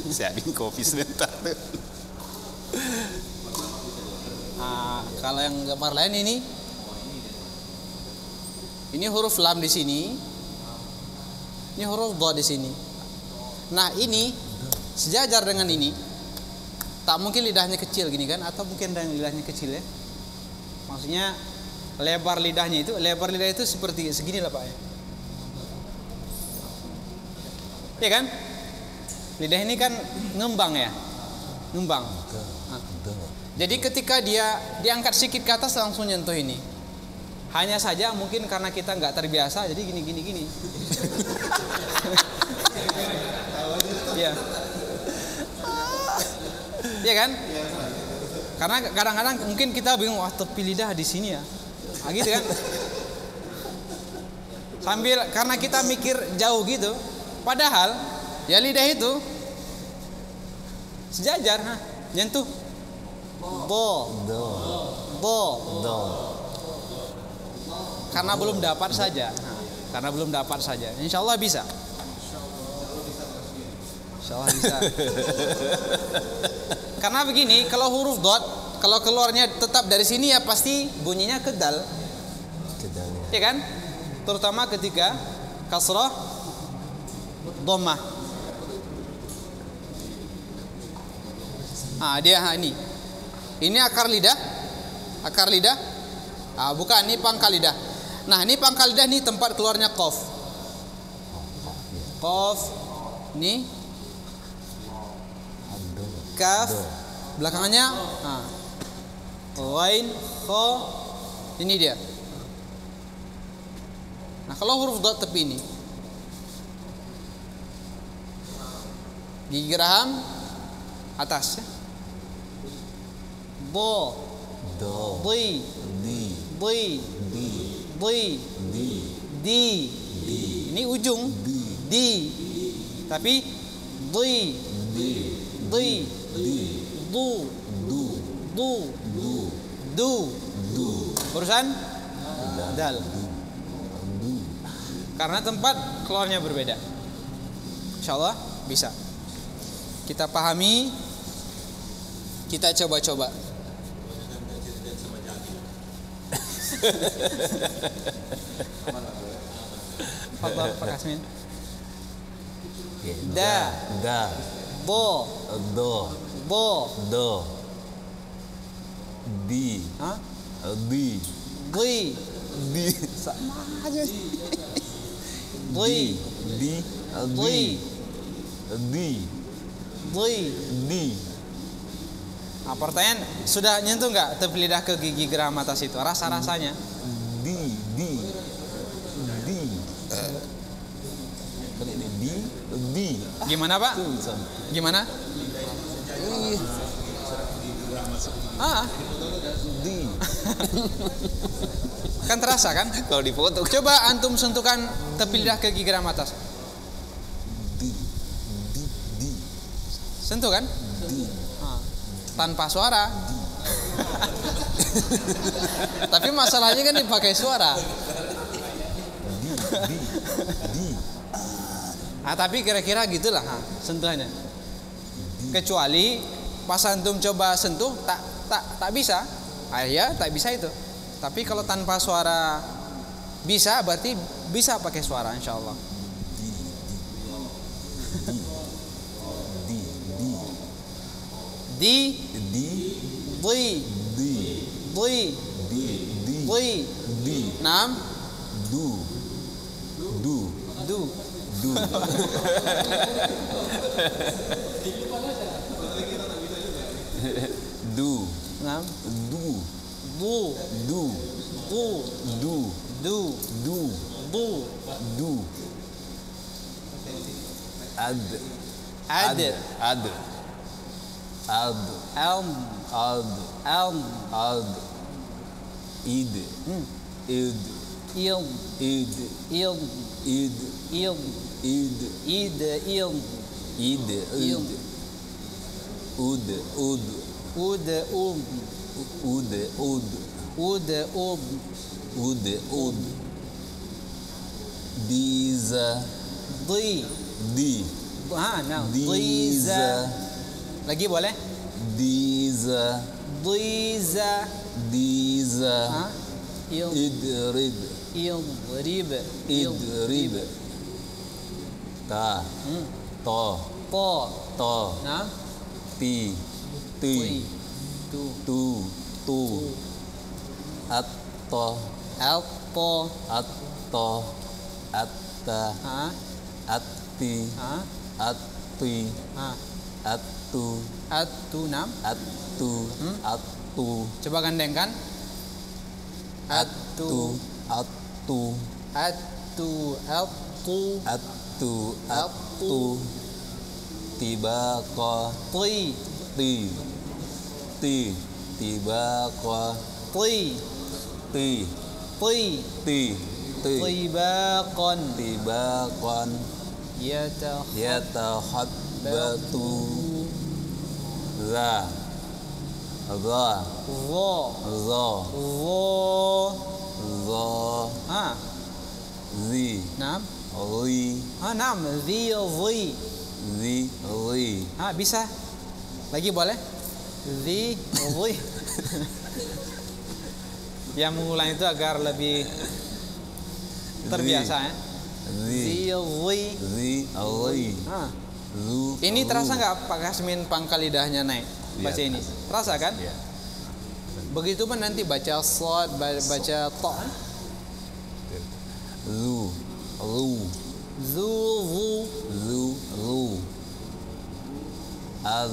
[SPEAKER 2] Siapin kopi sebentar tuh.
[SPEAKER 1] ah, kalau yang gambar lain ini, ini huruf lam di sini, ini huruf do di sini. Nah ini sejajar dengan ini, tak mungkin lidahnya kecil gini kan? Atau mungkin yang lidahnya kecil ya? Maksudnya lebar lidahnya itu, lebar lidah itu seperti segini lah pak ya. Ya kan? Lidah ini kan ngembang ya, ngembang. Jadi ketika dia diangkat sedikit ke atas langsung nyentuh ini. Hanya saja mungkin karena kita nggak terbiasa jadi gini gini gini. Iya. Iya kan? Karena kadang-kadang mungkin kita bingung wah tepi lidah di sini ya. Nah, gitu kan? Sambil karena kita mikir jauh gitu. Padahal ya lidah itu sejajar, ha, nyentuh. Do,
[SPEAKER 2] Do.
[SPEAKER 1] do.
[SPEAKER 2] Do.
[SPEAKER 1] Karena belum dapat saja. Karena belum dapat saja. Insya Allah bisa. Insya Allah bisa. Karena begini, kalau huruf dot, kalau keluarnya tetap dari sini ya pasti bunyinya kedal,
[SPEAKER 2] Kedalnya.
[SPEAKER 1] ya kan? Terutama ketika kasrah dhammah. Ah, dia ini. Ini akar lidah. Akar lidah. Ah, bukan ini pangkal lidah. Nah, ini pangkal lidah ini tempat keluarnya qaf. Qaf ini kaf belakangnya ah. Ghain, kha ini dia. Nah, kalau huruf dot tepi ini gigi geraham atas ya. Bo,
[SPEAKER 2] Do.
[SPEAKER 1] di,
[SPEAKER 2] Di.
[SPEAKER 1] di,
[SPEAKER 2] Di.
[SPEAKER 1] di,
[SPEAKER 2] Di.
[SPEAKER 1] di. Ini ujung
[SPEAKER 2] Di.
[SPEAKER 1] di. Tapi di,
[SPEAKER 2] Di.
[SPEAKER 1] di,
[SPEAKER 2] Di.
[SPEAKER 1] du,
[SPEAKER 2] Du.
[SPEAKER 1] du,
[SPEAKER 2] Du.
[SPEAKER 1] du.
[SPEAKER 2] Du.
[SPEAKER 1] Urusan
[SPEAKER 2] Dal.
[SPEAKER 1] Karena tempat keluarnya berbeda. Insya Allah bisa. Kita pahami. Kita coba-coba. Fadal Pak Kasmin.
[SPEAKER 2] Oke.
[SPEAKER 1] Da.
[SPEAKER 2] Da.
[SPEAKER 1] Bo,
[SPEAKER 2] Do.
[SPEAKER 1] bo,
[SPEAKER 2] Do. Di.
[SPEAKER 1] ha?
[SPEAKER 2] Di.
[SPEAKER 1] Di,
[SPEAKER 2] Di. Sama aja.
[SPEAKER 1] di,
[SPEAKER 2] Di.
[SPEAKER 1] di,
[SPEAKER 2] Di.
[SPEAKER 1] di. Nah, pertanyaan sudah nyentuh nggak tepi lidah ke gigi geram atas itu? Rasa rasanya?
[SPEAKER 2] Di. Di. Di. Di. Di.
[SPEAKER 1] Gimana Pak? Gimana? Ah,
[SPEAKER 2] Di.
[SPEAKER 1] kan terasa kan?
[SPEAKER 2] Kalau dipoto
[SPEAKER 1] Coba antum sentuhkan tepi lidah ke gigi geram atas.
[SPEAKER 2] di. Di. Di.
[SPEAKER 1] Sentuh kan?
[SPEAKER 2] Di.
[SPEAKER 1] Tanpa suara. Tapi masalahnya kan dipakai suara. Ah, tapi kira-kira gitulah ah, sentuhannya. Kecuali pas antum coba sentuh tak tak tak bisa. Ah ya, tak bisa itu. Tapi kalau tanpa suara bisa berarti bisa pakai suara insya Allah.
[SPEAKER 2] Di. Di.
[SPEAKER 1] Di
[SPEAKER 2] Di.
[SPEAKER 1] di
[SPEAKER 2] Di.
[SPEAKER 1] di
[SPEAKER 2] Di. Di.
[SPEAKER 1] enam
[SPEAKER 2] Du. Du.
[SPEAKER 1] du
[SPEAKER 2] Du. Du.
[SPEAKER 1] enam
[SPEAKER 2] Du.
[SPEAKER 1] du
[SPEAKER 2] Du.
[SPEAKER 1] du
[SPEAKER 2] Du.
[SPEAKER 1] du
[SPEAKER 2] Du.
[SPEAKER 1] du
[SPEAKER 2] Du. Ad.
[SPEAKER 1] Ad
[SPEAKER 2] Ad. Ad.
[SPEAKER 1] elm
[SPEAKER 2] Ad. Id.
[SPEAKER 1] Hmm.
[SPEAKER 2] Id.
[SPEAKER 1] ilm
[SPEAKER 2] Id.
[SPEAKER 1] ilm
[SPEAKER 2] Id.
[SPEAKER 1] ilm
[SPEAKER 2] Id.
[SPEAKER 1] id ilm
[SPEAKER 2] Id. Id. Ud. Ud.
[SPEAKER 1] ud um
[SPEAKER 2] Ud. Ud.
[SPEAKER 1] ud um
[SPEAKER 2] Ud. Ud. Diza.
[SPEAKER 1] di
[SPEAKER 2] Di.
[SPEAKER 1] ah nah
[SPEAKER 2] Diza.
[SPEAKER 1] Diza lagi boleh
[SPEAKER 2] Diza.
[SPEAKER 1] diza
[SPEAKER 2] Diza.
[SPEAKER 1] ah ilm
[SPEAKER 2] Idrib.
[SPEAKER 1] ilm rib ilm
[SPEAKER 2] Idrib. Ta.
[SPEAKER 1] hmm.
[SPEAKER 2] To.
[SPEAKER 1] po
[SPEAKER 2] To.
[SPEAKER 1] nah
[SPEAKER 2] Ti.
[SPEAKER 1] Ui.
[SPEAKER 2] Ti.
[SPEAKER 1] tu
[SPEAKER 2] Tu. Tu. At. To.
[SPEAKER 1] alpo
[SPEAKER 2] At. To. Atta.
[SPEAKER 1] ah
[SPEAKER 2] Atti.
[SPEAKER 1] ah
[SPEAKER 2] Atti.
[SPEAKER 1] ah
[SPEAKER 2] Attu.
[SPEAKER 1] Atu nam
[SPEAKER 2] Attu.
[SPEAKER 1] Hmm?
[SPEAKER 2] Attu.
[SPEAKER 1] coba gandengkan atu
[SPEAKER 2] Attu.
[SPEAKER 1] atu atu
[SPEAKER 2] Attu. Attu. Tibaqa.
[SPEAKER 1] ti
[SPEAKER 2] Ti. Ti. Tibaqa.
[SPEAKER 1] ti
[SPEAKER 2] Ti.
[SPEAKER 1] ti
[SPEAKER 2] Ti. Ti.
[SPEAKER 1] tibaqan
[SPEAKER 2] Tibaqan.
[SPEAKER 1] yata
[SPEAKER 2] Yatahabbatu. Za. Za.
[SPEAKER 1] wo
[SPEAKER 2] Za.
[SPEAKER 1] wo
[SPEAKER 2] Za.
[SPEAKER 1] ah
[SPEAKER 2] Zi.
[SPEAKER 1] nam
[SPEAKER 2] Ri.
[SPEAKER 1] ah nam zi zi
[SPEAKER 2] Zi. Ri.
[SPEAKER 1] ah bisa lagi boleh zi zi yang mengulang itu agar lebih terbiasa ya
[SPEAKER 2] Zi.
[SPEAKER 1] zi zi
[SPEAKER 2] Zi. Zu.
[SPEAKER 1] Ini
[SPEAKER 2] Ru.
[SPEAKER 1] terasa nggak Pak Kasmin pangkal lidahnya naik baca
[SPEAKER 2] Iya,
[SPEAKER 1] ini? Terasa kan?
[SPEAKER 2] Iya.
[SPEAKER 1] Begitu pun nanti baca sad, ba- baca ta.
[SPEAKER 2] Zu. Zu.
[SPEAKER 1] Zu, zu.
[SPEAKER 2] Zu. Zu. Al.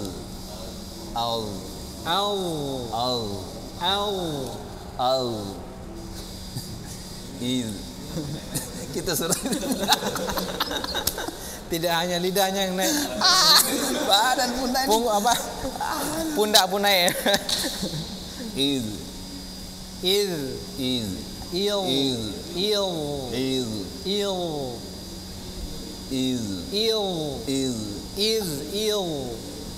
[SPEAKER 2] Al.
[SPEAKER 1] Au,
[SPEAKER 2] Al.
[SPEAKER 1] au.
[SPEAKER 2] Al. Iz. Kita suruh
[SPEAKER 1] Tidak hanya lidahnya yang naik.
[SPEAKER 2] badan pun naik.
[SPEAKER 1] Pung apa? Pundak pun naik.
[SPEAKER 2] Iz.
[SPEAKER 1] Il,
[SPEAKER 2] Iz.
[SPEAKER 1] il,
[SPEAKER 2] Il.
[SPEAKER 1] il,
[SPEAKER 2] Iz.
[SPEAKER 1] il,
[SPEAKER 2] Iz.
[SPEAKER 1] il,
[SPEAKER 2] Iz.
[SPEAKER 1] iz, il,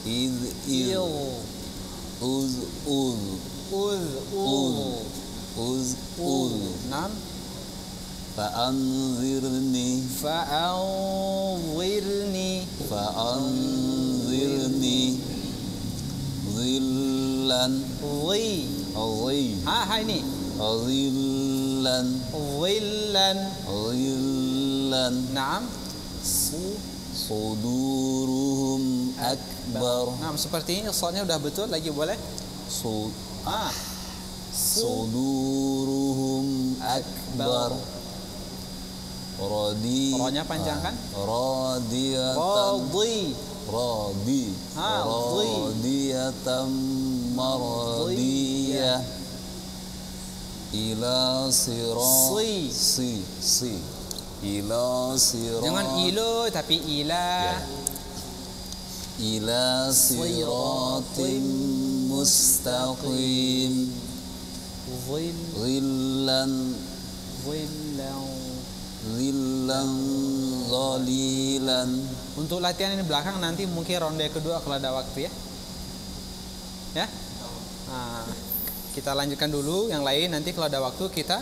[SPEAKER 2] Iz. Iz.
[SPEAKER 1] il.
[SPEAKER 2] Uz. Uz.
[SPEAKER 1] Uz, uz.
[SPEAKER 2] Uz. Uz.
[SPEAKER 1] Nam.
[SPEAKER 2] فأنذرني
[SPEAKER 1] Fa'awwirni.
[SPEAKER 2] فأنذرني ظلا
[SPEAKER 1] Wi.
[SPEAKER 2] ظي
[SPEAKER 1] Ha, ha ini.
[SPEAKER 2] ظلا
[SPEAKER 1] Willan.
[SPEAKER 2] ظلا
[SPEAKER 1] Naam. Su.
[SPEAKER 2] صدورهم أكبر
[SPEAKER 1] Nah, seperti ini soalnya udah betul lagi boleh?
[SPEAKER 2] صد-
[SPEAKER 1] Ah.
[SPEAKER 2] صدورهم أكبر Rodi.
[SPEAKER 1] Ronya panjang kan? Ah,
[SPEAKER 2] Rodiyatan.
[SPEAKER 1] Rodi. Rodi.
[SPEAKER 2] Rodiyatan maradiyah. Ila sirat.
[SPEAKER 1] Si.
[SPEAKER 2] Si. Si. Ila sirat.
[SPEAKER 1] Jangan ilo tapi ila.
[SPEAKER 2] Ya. Ila siratim
[SPEAKER 1] mustaqim.
[SPEAKER 2] Zillan.
[SPEAKER 1] Zillan
[SPEAKER 2] zillan lan.
[SPEAKER 1] Untuk latihan ini belakang nanti mungkin ronde kedua kalau ada waktu ya. Ya? Nah, kita lanjutkan dulu yang lain nanti kalau ada waktu kita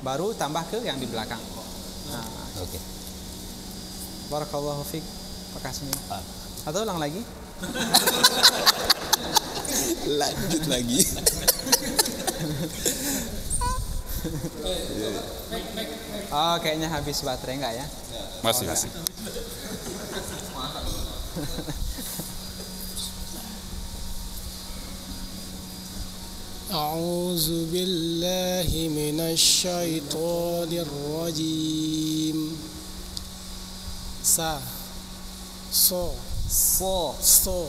[SPEAKER 1] baru tambah ke yang di belakang. Nah,
[SPEAKER 2] oke. Okay.
[SPEAKER 1] Barakallahu fiik. Makasih.
[SPEAKER 2] Ah.
[SPEAKER 1] Atau ulang lagi?
[SPEAKER 2] Lanjut lagi.
[SPEAKER 1] Oh, kayaknya habis baterai enggak ya?
[SPEAKER 3] Masih, masih.
[SPEAKER 4] أعوذ بالله من الشيطان الرجيم سا صو
[SPEAKER 1] So.
[SPEAKER 4] صو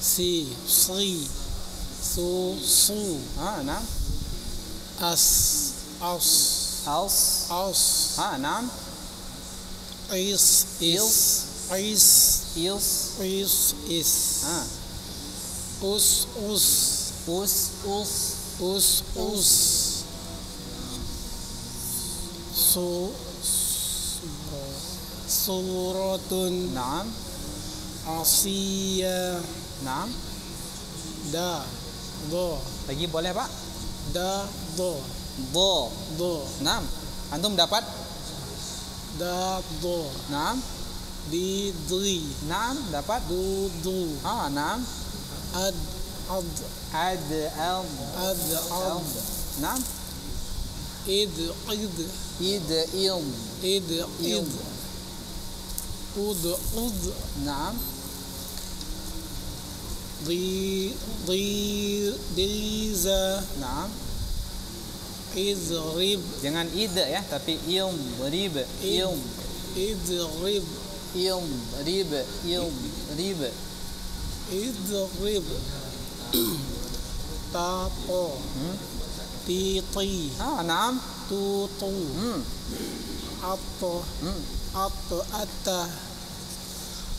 [SPEAKER 4] سي صي سو صو
[SPEAKER 1] Ah, nah.
[SPEAKER 4] أس أص
[SPEAKER 1] Als.
[SPEAKER 4] أص
[SPEAKER 1] Ah, nah.
[SPEAKER 4] إس إس إس
[SPEAKER 1] Ils.
[SPEAKER 4] إس إس
[SPEAKER 1] Ah.
[SPEAKER 4] أس أس
[SPEAKER 1] Us. Us.
[SPEAKER 4] أس أس سو سورة
[SPEAKER 1] Naam.
[SPEAKER 4] عصية
[SPEAKER 1] Naam.
[SPEAKER 4] دا ضو
[SPEAKER 1] Lagi boleh, Pak?
[SPEAKER 4] دا ضو
[SPEAKER 1] Do.
[SPEAKER 4] ضو
[SPEAKER 1] Naam. Antum dapat?
[SPEAKER 4] دا ضو
[SPEAKER 1] Naam.
[SPEAKER 4] دي ضي
[SPEAKER 1] Naam, dapat?
[SPEAKER 4] دو ضو
[SPEAKER 1] Ah, naam.
[SPEAKER 4] أد أض
[SPEAKER 1] Ad al
[SPEAKER 4] أد أض
[SPEAKER 1] Naam.
[SPEAKER 4] إد إد
[SPEAKER 1] Id il.
[SPEAKER 4] إد إد أد أد
[SPEAKER 1] Naam.
[SPEAKER 4] ضي ضي ديزا
[SPEAKER 1] Naam.
[SPEAKER 4] Idrib.
[SPEAKER 1] Jangan id ya, tapi ilm rib. Ilm.
[SPEAKER 4] Idrib.
[SPEAKER 1] Ilm rib. Ilm rib.
[SPEAKER 4] Idrib. Tapo. Hmm? Titi.
[SPEAKER 1] Ah, naam.
[SPEAKER 4] Tutu.
[SPEAKER 1] Hmm.
[SPEAKER 4] Atto.
[SPEAKER 1] Hmm.
[SPEAKER 4] Atto atta.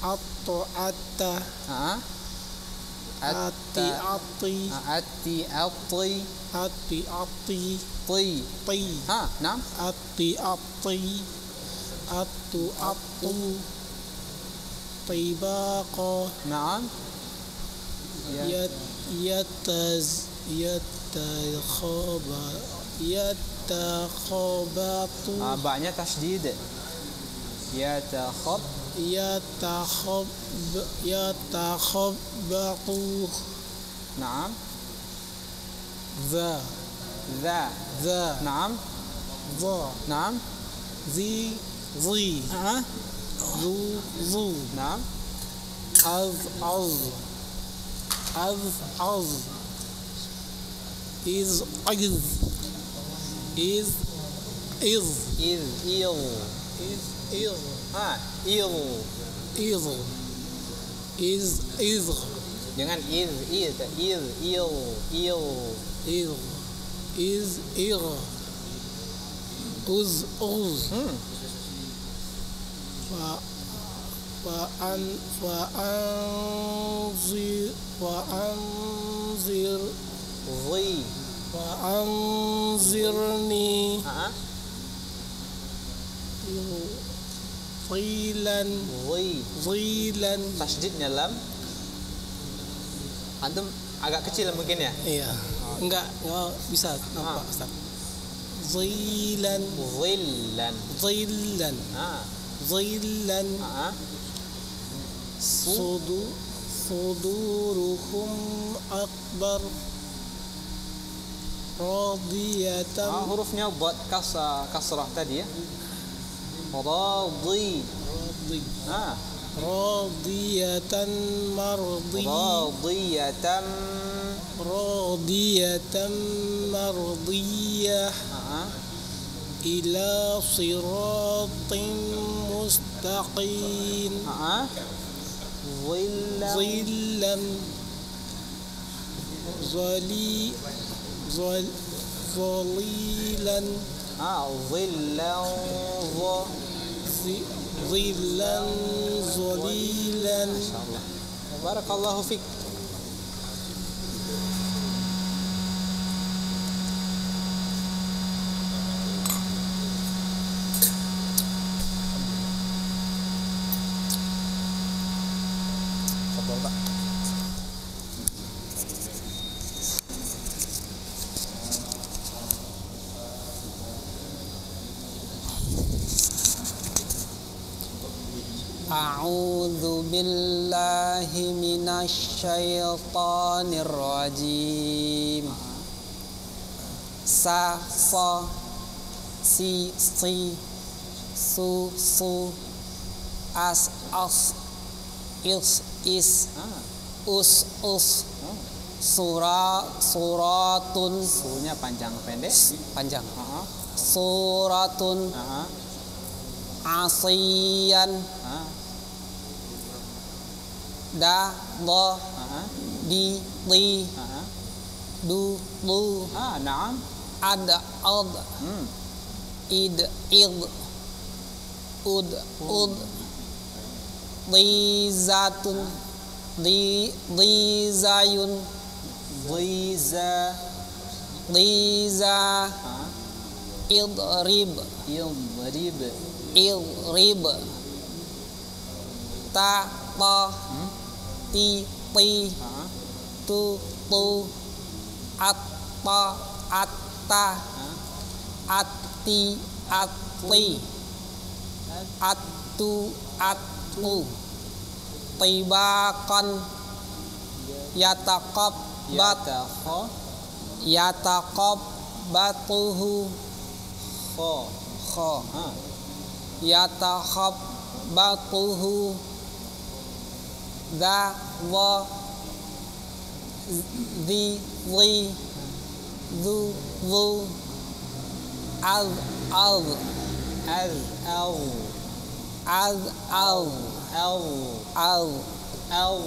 [SPEAKER 4] Atto atta.
[SPEAKER 1] Ah. Ati
[SPEAKER 4] ati.
[SPEAKER 1] Ati ati.
[SPEAKER 4] Ati ati.
[SPEAKER 1] الطي
[SPEAKER 4] طي
[SPEAKER 1] ها
[SPEAKER 4] نعم. الطي الطي الطو الطو.
[SPEAKER 1] طيباقة نعم.
[SPEAKER 4] يت يتز يتخاب يتخابط.
[SPEAKER 1] آه بعدnya تشديد يتخب
[SPEAKER 4] يتخب يتخبط
[SPEAKER 1] نعم.
[SPEAKER 4] ذا.
[SPEAKER 1] Za.
[SPEAKER 4] ذا
[SPEAKER 1] Naam.
[SPEAKER 4] ضا
[SPEAKER 1] Naam.
[SPEAKER 4] ذي ضي
[SPEAKER 1] Ah.
[SPEAKER 4] ذو ذو
[SPEAKER 1] Naam.
[SPEAKER 4] أذ أذ أذ أذ is is is is
[SPEAKER 1] Iz, il.
[SPEAKER 4] is is
[SPEAKER 1] Ah, il.
[SPEAKER 4] is is is
[SPEAKER 1] Jangan iz, iz, iz, il, il.
[SPEAKER 4] is is ir uz uz
[SPEAKER 1] Hmm.
[SPEAKER 4] fa fa an fa anzir fa anzir
[SPEAKER 1] Zi.
[SPEAKER 4] fa anzirni
[SPEAKER 1] Ah,
[SPEAKER 4] zilan
[SPEAKER 1] zi.
[SPEAKER 4] zilan
[SPEAKER 1] Tasjidnya lam. Antum agak kecil mungkin ya?
[SPEAKER 4] iya enggak enggak bisa nampak
[SPEAKER 1] Ah.
[SPEAKER 4] Ustaz zilan
[SPEAKER 1] Zillan.
[SPEAKER 4] zilan
[SPEAKER 1] Ah,
[SPEAKER 4] zilan
[SPEAKER 1] ah.
[SPEAKER 4] sudu suduruhum akbar radiyatan
[SPEAKER 1] Ah, hurufnya buat kas, kasrah tadi ya. Radi.
[SPEAKER 4] radi
[SPEAKER 1] Ah, راضية
[SPEAKER 4] مرضية راضية
[SPEAKER 1] راضية
[SPEAKER 4] مرضية. إلى صراط
[SPEAKER 1] مستقيم. ظلا.
[SPEAKER 4] ظلا. ظلي. ظليلا.
[SPEAKER 1] آه، ظلا.
[SPEAKER 4] ظ. ظلا ظليلا.
[SPEAKER 1] ما شاء الله. بارك الله
[SPEAKER 3] فيك. بالله من الشيطان الرجيم سا صا سي سي سو سو أس أس إس إس
[SPEAKER 1] Ah,
[SPEAKER 3] أس أس
[SPEAKER 1] oh.
[SPEAKER 3] سورة سورة
[SPEAKER 1] Sunya panjang pendek.
[SPEAKER 3] panjang
[SPEAKER 1] Ah,
[SPEAKER 3] سورة
[SPEAKER 1] ah,
[SPEAKER 3] عصيا
[SPEAKER 1] ah,
[SPEAKER 3] da lo
[SPEAKER 1] Aha.
[SPEAKER 3] di li
[SPEAKER 1] Aha.
[SPEAKER 3] du lu.
[SPEAKER 1] Ah naam.
[SPEAKER 3] Ad ad.
[SPEAKER 1] Hmm.
[SPEAKER 3] id id. Ud ud. Lizatun li
[SPEAKER 1] lizayun
[SPEAKER 3] rib.
[SPEAKER 1] Il
[SPEAKER 3] rib.
[SPEAKER 1] Il
[SPEAKER 3] rib. Ta ta
[SPEAKER 1] hmm?
[SPEAKER 3] Ti ti
[SPEAKER 1] Ah,
[SPEAKER 3] tu tu at ta at ta
[SPEAKER 1] ah.
[SPEAKER 3] ati ati atu atu tibakan. Yatakab bat yatakab batuhu. Kho.
[SPEAKER 1] Ah.
[SPEAKER 3] yatakab batuhu da wa di li du du al al
[SPEAKER 1] Az. Al.
[SPEAKER 3] al al
[SPEAKER 1] Al.
[SPEAKER 3] al
[SPEAKER 1] Al.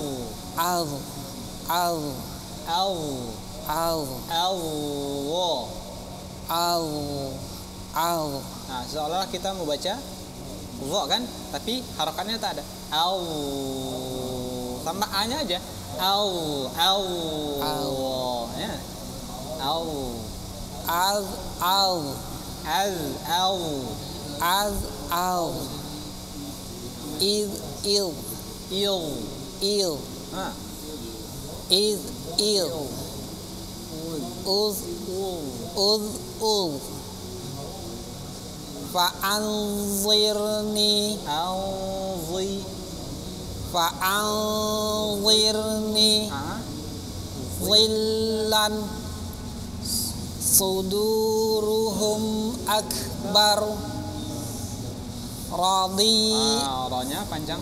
[SPEAKER 3] al al
[SPEAKER 1] Al.
[SPEAKER 3] al
[SPEAKER 1] Allah.
[SPEAKER 3] al al
[SPEAKER 1] Nah, seolah kita mau baca kan, tapi harokannya tak ada. Au. Tambah A-nya aja. Au, au.
[SPEAKER 3] Au.
[SPEAKER 1] Ya. Au.
[SPEAKER 3] al al
[SPEAKER 1] Az, au.
[SPEAKER 3] al al il il
[SPEAKER 1] Il.
[SPEAKER 3] il
[SPEAKER 1] Ah.
[SPEAKER 3] il il uz uz uz fa'anzirni
[SPEAKER 1] Auzi.
[SPEAKER 3] Fa'anzirni
[SPEAKER 1] Ah.
[SPEAKER 3] zillan suduruhum akbar radi
[SPEAKER 1] Ah, rohnya panjang.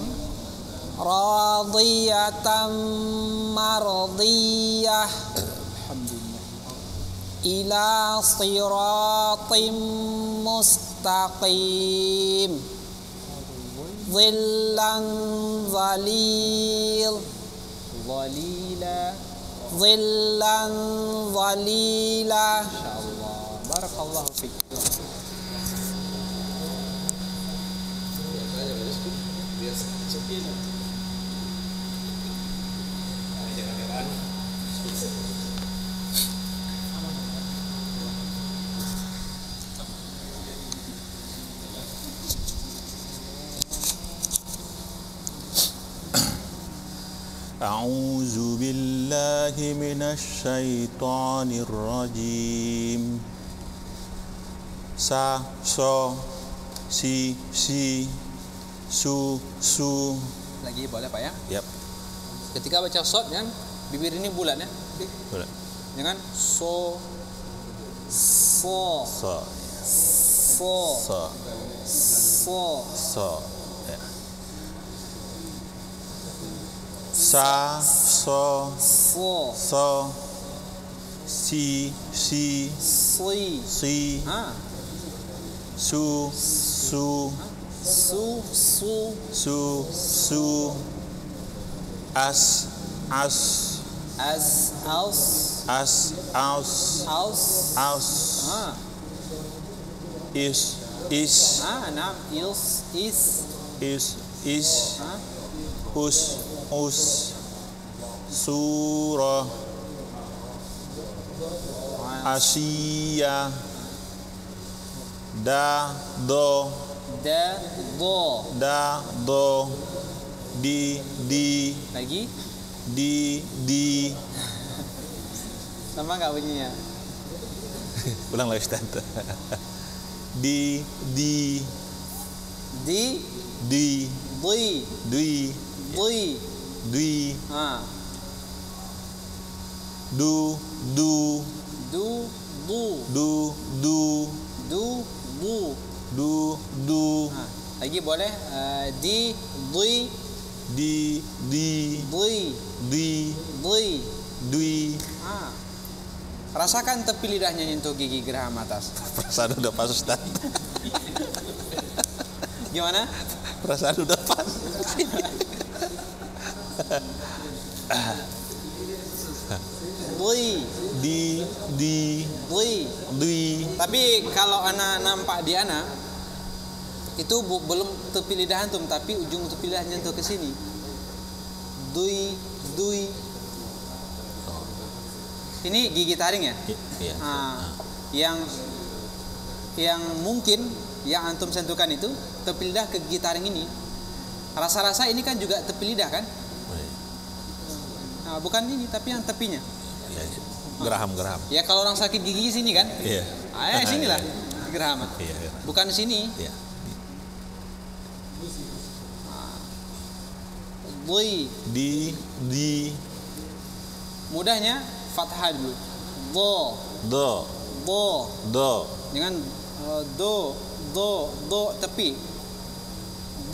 [SPEAKER 3] radiyatan mardiyah ila siratim mustaqim ظلا ظليل
[SPEAKER 1] ظليلا
[SPEAKER 3] ظلا ظليلا
[SPEAKER 1] ما شاء الله بارك الله فيك Yes, it's.
[SPEAKER 5] أعوذ بالله من الشيطان الرجيم Sa, so, si, si, su, su
[SPEAKER 1] Lagi boleh Pak ya?
[SPEAKER 5] Yap,
[SPEAKER 1] Ketika baca sod kan bibir ini bulat ya.
[SPEAKER 5] boleh
[SPEAKER 1] Jangan so fo
[SPEAKER 5] So,
[SPEAKER 1] fo
[SPEAKER 5] so,
[SPEAKER 1] fo
[SPEAKER 5] so Sa, so,
[SPEAKER 1] fo
[SPEAKER 5] so Si, si,
[SPEAKER 1] si
[SPEAKER 5] si, su, su,
[SPEAKER 1] su su.
[SPEAKER 5] su, su As, as,
[SPEAKER 1] as aus.
[SPEAKER 5] as, aus,
[SPEAKER 1] aus.
[SPEAKER 5] aus Is, is,
[SPEAKER 1] ha nam is is.
[SPEAKER 5] is, is Us, us Surah Asia Da, do,
[SPEAKER 1] da do.
[SPEAKER 5] Da, do Di, di,
[SPEAKER 1] lagi?
[SPEAKER 5] Di, di
[SPEAKER 1] sama nggak bunyinya?
[SPEAKER 5] Ulang lagi Ustaz. Di, di,
[SPEAKER 1] di?
[SPEAKER 5] Di,
[SPEAKER 1] di.
[SPEAKER 5] Dui,
[SPEAKER 1] di
[SPEAKER 5] dui.
[SPEAKER 1] Ha.
[SPEAKER 5] Du, du,
[SPEAKER 1] du du.
[SPEAKER 5] Du, du.
[SPEAKER 1] Du bu
[SPEAKER 5] Du, du.
[SPEAKER 1] Ha. Lagi boleh? Uh, di di
[SPEAKER 5] Di, di,
[SPEAKER 1] di
[SPEAKER 5] di,
[SPEAKER 1] di
[SPEAKER 5] dui.
[SPEAKER 1] Ha. Rasakan tepi lidahnya nyentuh gigi geraham atas.
[SPEAKER 5] Perasaan udah pas Ustaz.
[SPEAKER 1] Gimana?
[SPEAKER 5] Perasaan udah pas
[SPEAKER 1] di
[SPEAKER 5] Di, di,
[SPEAKER 1] di
[SPEAKER 5] dui
[SPEAKER 1] Tapi kalau anak nampak di anak itu bu- belum tepi lidah antum tapi ujung tepi lidahnya tuh ke sini. Dui dui. Ini gigi taring ya?
[SPEAKER 5] Iya
[SPEAKER 1] Ah, yang yang mungkin yang antum sentuhkan itu tepi lidah ke gigi taring ini. Rasa-rasa ini kan juga tepi lidah kan? Nah, bukan ini tapi yang tepinya.
[SPEAKER 5] Iya, Geraham, geraham
[SPEAKER 1] Ya kalau orang sakit gigi sini kan?
[SPEAKER 5] Iya
[SPEAKER 1] Ah, ya, sinilah geraham.
[SPEAKER 5] Iya, iya.
[SPEAKER 1] Bukan sini.
[SPEAKER 5] Iya
[SPEAKER 1] Dui.
[SPEAKER 5] Di, di,
[SPEAKER 1] Mudahnya fathah dulu. Do,
[SPEAKER 5] do,
[SPEAKER 1] do.
[SPEAKER 5] do
[SPEAKER 1] Dengan uh, do, do, do tepi.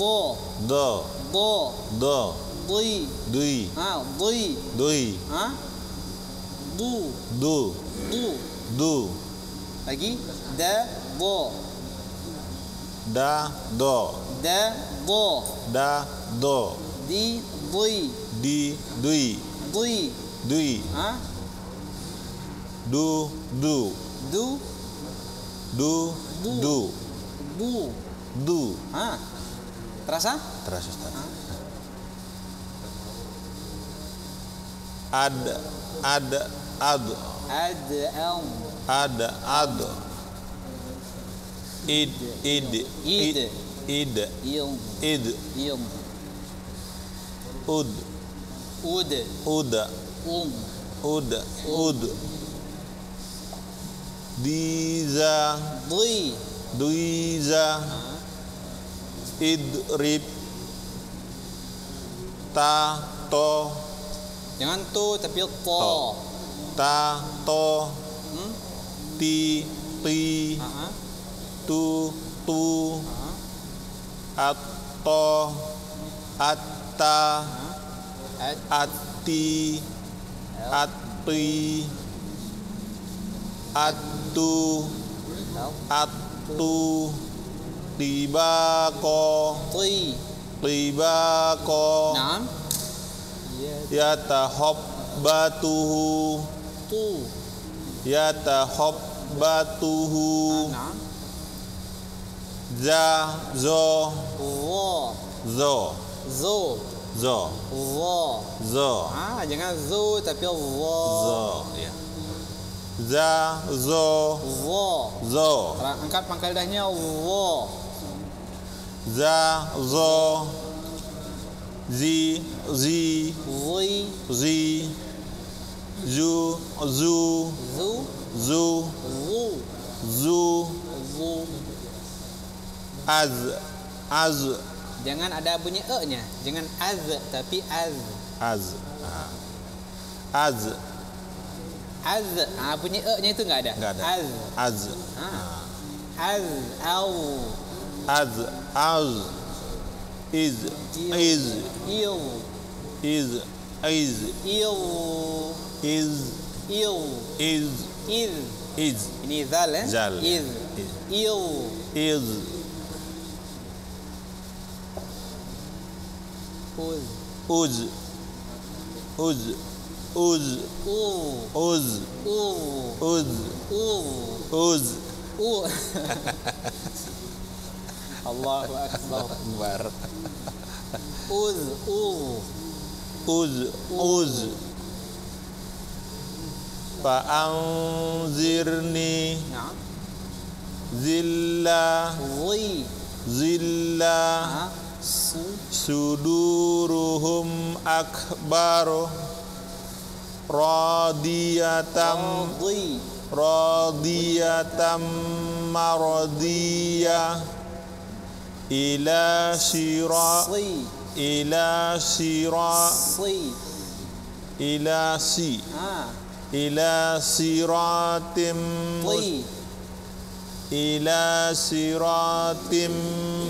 [SPEAKER 1] Do,
[SPEAKER 5] Do,
[SPEAKER 1] do,
[SPEAKER 5] do,
[SPEAKER 1] dui.
[SPEAKER 5] dui,
[SPEAKER 1] Ha, dui.
[SPEAKER 5] dui
[SPEAKER 1] Ha? Du,
[SPEAKER 5] Du,
[SPEAKER 1] du.
[SPEAKER 5] du
[SPEAKER 1] Lagi da, do.
[SPEAKER 5] Da, do
[SPEAKER 1] Da, do.
[SPEAKER 5] Da, do
[SPEAKER 1] Di, dui.
[SPEAKER 5] Di, dui
[SPEAKER 1] Dui.
[SPEAKER 5] Dui
[SPEAKER 1] Ha?
[SPEAKER 5] Du, du
[SPEAKER 1] Du,
[SPEAKER 5] Du,
[SPEAKER 1] Du.
[SPEAKER 5] du
[SPEAKER 1] du. Ha? Terasa?
[SPEAKER 5] Terus Ustaz Ad, ad, ad.
[SPEAKER 1] Ad, elm.
[SPEAKER 5] Ad, ad. Id, id.
[SPEAKER 1] Id.
[SPEAKER 5] Id, id.
[SPEAKER 1] Ilm.
[SPEAKER 5] Ud,
[SPEAKER 1] Ud.
[SPEAKER 5] uda
[SPEAKER 1] Um.
[SPEAKER 5] Ud, ud. Diza.
[SPEAKER 1] Dui.
[SPEAKER 5] Duiza Idrib. Ta To
[SPEAKER 1] Jangan tu tapi to.
[SPEAKER 5] To. Ta To
[SPEAKER 1] Hmm?
[SPEAKER 5] Ti Ti
[SPEAKER 1] Ha.
[SPEAKER 5] Tu Tu
[SPEAKER 1] Ha.
[SPEAKER 5] Atto Atta
[SPEAKER 1] Ad.
[SPEAKER 5] Ati Ati atu atu tibaqo
[SPEAKER 1] Ti.
[SPEAKER 5] tibaqo
[SPEAKER 1] Naam.
[SPEAKER 5] Yatahobbatuhu
[SPEAKER 1] Tu. Naam.
[SPEAKER 5] za zo
[SPEAKER 1] Wa.
[SPEAKER 5] zo
[SPEAKER 1] Zo.
[SPEAKER 5] zo
[SPEAKER 1] Wa.
[SPEAKER 5] zo
[SPEAKER 1] Ah, jangan zo tapi wa.
[SPEAKER 5] zo ya za zo
[SPEAKER 1] Wa.
[SPEAKER 5] zo
[SPEAKER 1] Angkat pangkal dahnya wa.
[SPEAKER 5] za zo zi zi
[SPEAKER 1] Zi.
[SPEAKER 5] zi zu zu
[SPEAKER 1] Zu.
[SPEAKER 5] zu
[SPEAKER 1] Zu.
[SPEAKER 5] zu
[SPEAKER 1] Zu.
[SPEAKER 5] az az
[SPEAKER 1] Jangan ada bunyi e-nya. Jangan az tapi az.
[SPEAKER 5] az Ah. az
[SPEAKER 1] Az. Ah bunyi e-nya itu enggak ada.
[SPEAKER 5] enggak ada
[SPEAKER 1] Az.
[SPEAKER 5] az
[SPEAKER 1] Ah. Az. Au.
[SPEAKER 5] az az is is
[SPEAKER 1] Il.
[SPEAKER 5] is is
[SPEAKER 1] Il.
[SPEAKER 5] is
[SPEAKER 1] Il.
[SPEAKER 5] is
[SPEAKER 1] Iz.
[SPEAKER 5] is
[SPEAKER 1] Ini zal eh?
[SPEAKER 5] Zal, ya.
[SPEAKER 1] Iz.
[SPEAKER 5] Iz.
[SPEAKER 1] Il.
[SPEAKER 5] is
[SPEAKER 1] Uz.
[SPEAKER 5] uz uz uz
[SPEAKER 1] U.
[SPEAKER 5] uz
[SPEAKER 1] U.
[SPEAKER 5] uz
[SPEAKER 1] U.
[SPEAKER 5] uz
[SPEAKER 1] U. Allahu akbar.
[SPEAKER 5] akbar
[SPEAKER 1] Uz.
[SPEAKER 5] Uz uz fa anzirni
[SPEAKER 1] Naam.
[SPEAKER 5] zilla
[SPEAKER 1] Zi.
[SPEAKER 5] zilla
[SPEAKER 1] Ha. Su.
[SPEAKER 5] suduruhum akbar radiyatam
[SPEAKER 1] Zi.
[SPEAKER 5] radiyatam maradiyah ila syira
[SPEAKER 1] Si.
[SPEAKER 5] ila syira
[SPEAKER 1] Si.
[SPEAKER 5] ila si
[SPEAKER 1] Ah.
[SPEAKER 5] ila siratim mus-
[SPEAKER 1] Si.
[SPEAKER 5] ila siratim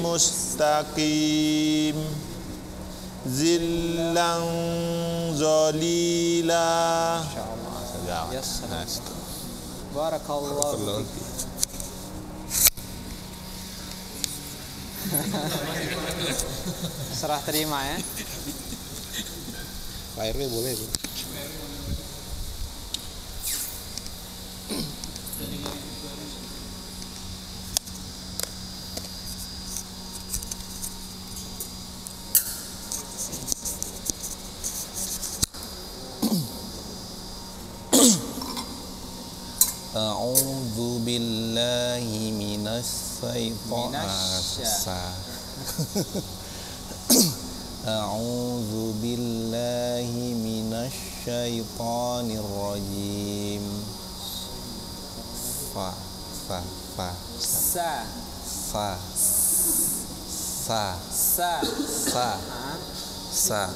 [SPEAKER 5] mustaqim zillan zalila
[SPEAKER 1] InsyaAllah. Ya salam. Barakallah Serah terima ya.
[SPEAKER 5] Pak RW boleh tuh.
[SPEAKER 6] أعوذ بالله من الشيطان
[SPEAKER 1] الشيطان
[SPEAKER 6] أعوذ بالله من الشيطان الرجيم. فا فا فا.
[SPEAKER 1] سا.
[SPEAKER 6] فا
[SPEAKER 1] سا.
[SPEAKER 6] سا.
[SPEAKER 1] سا.
[SPEAKER 6] سا.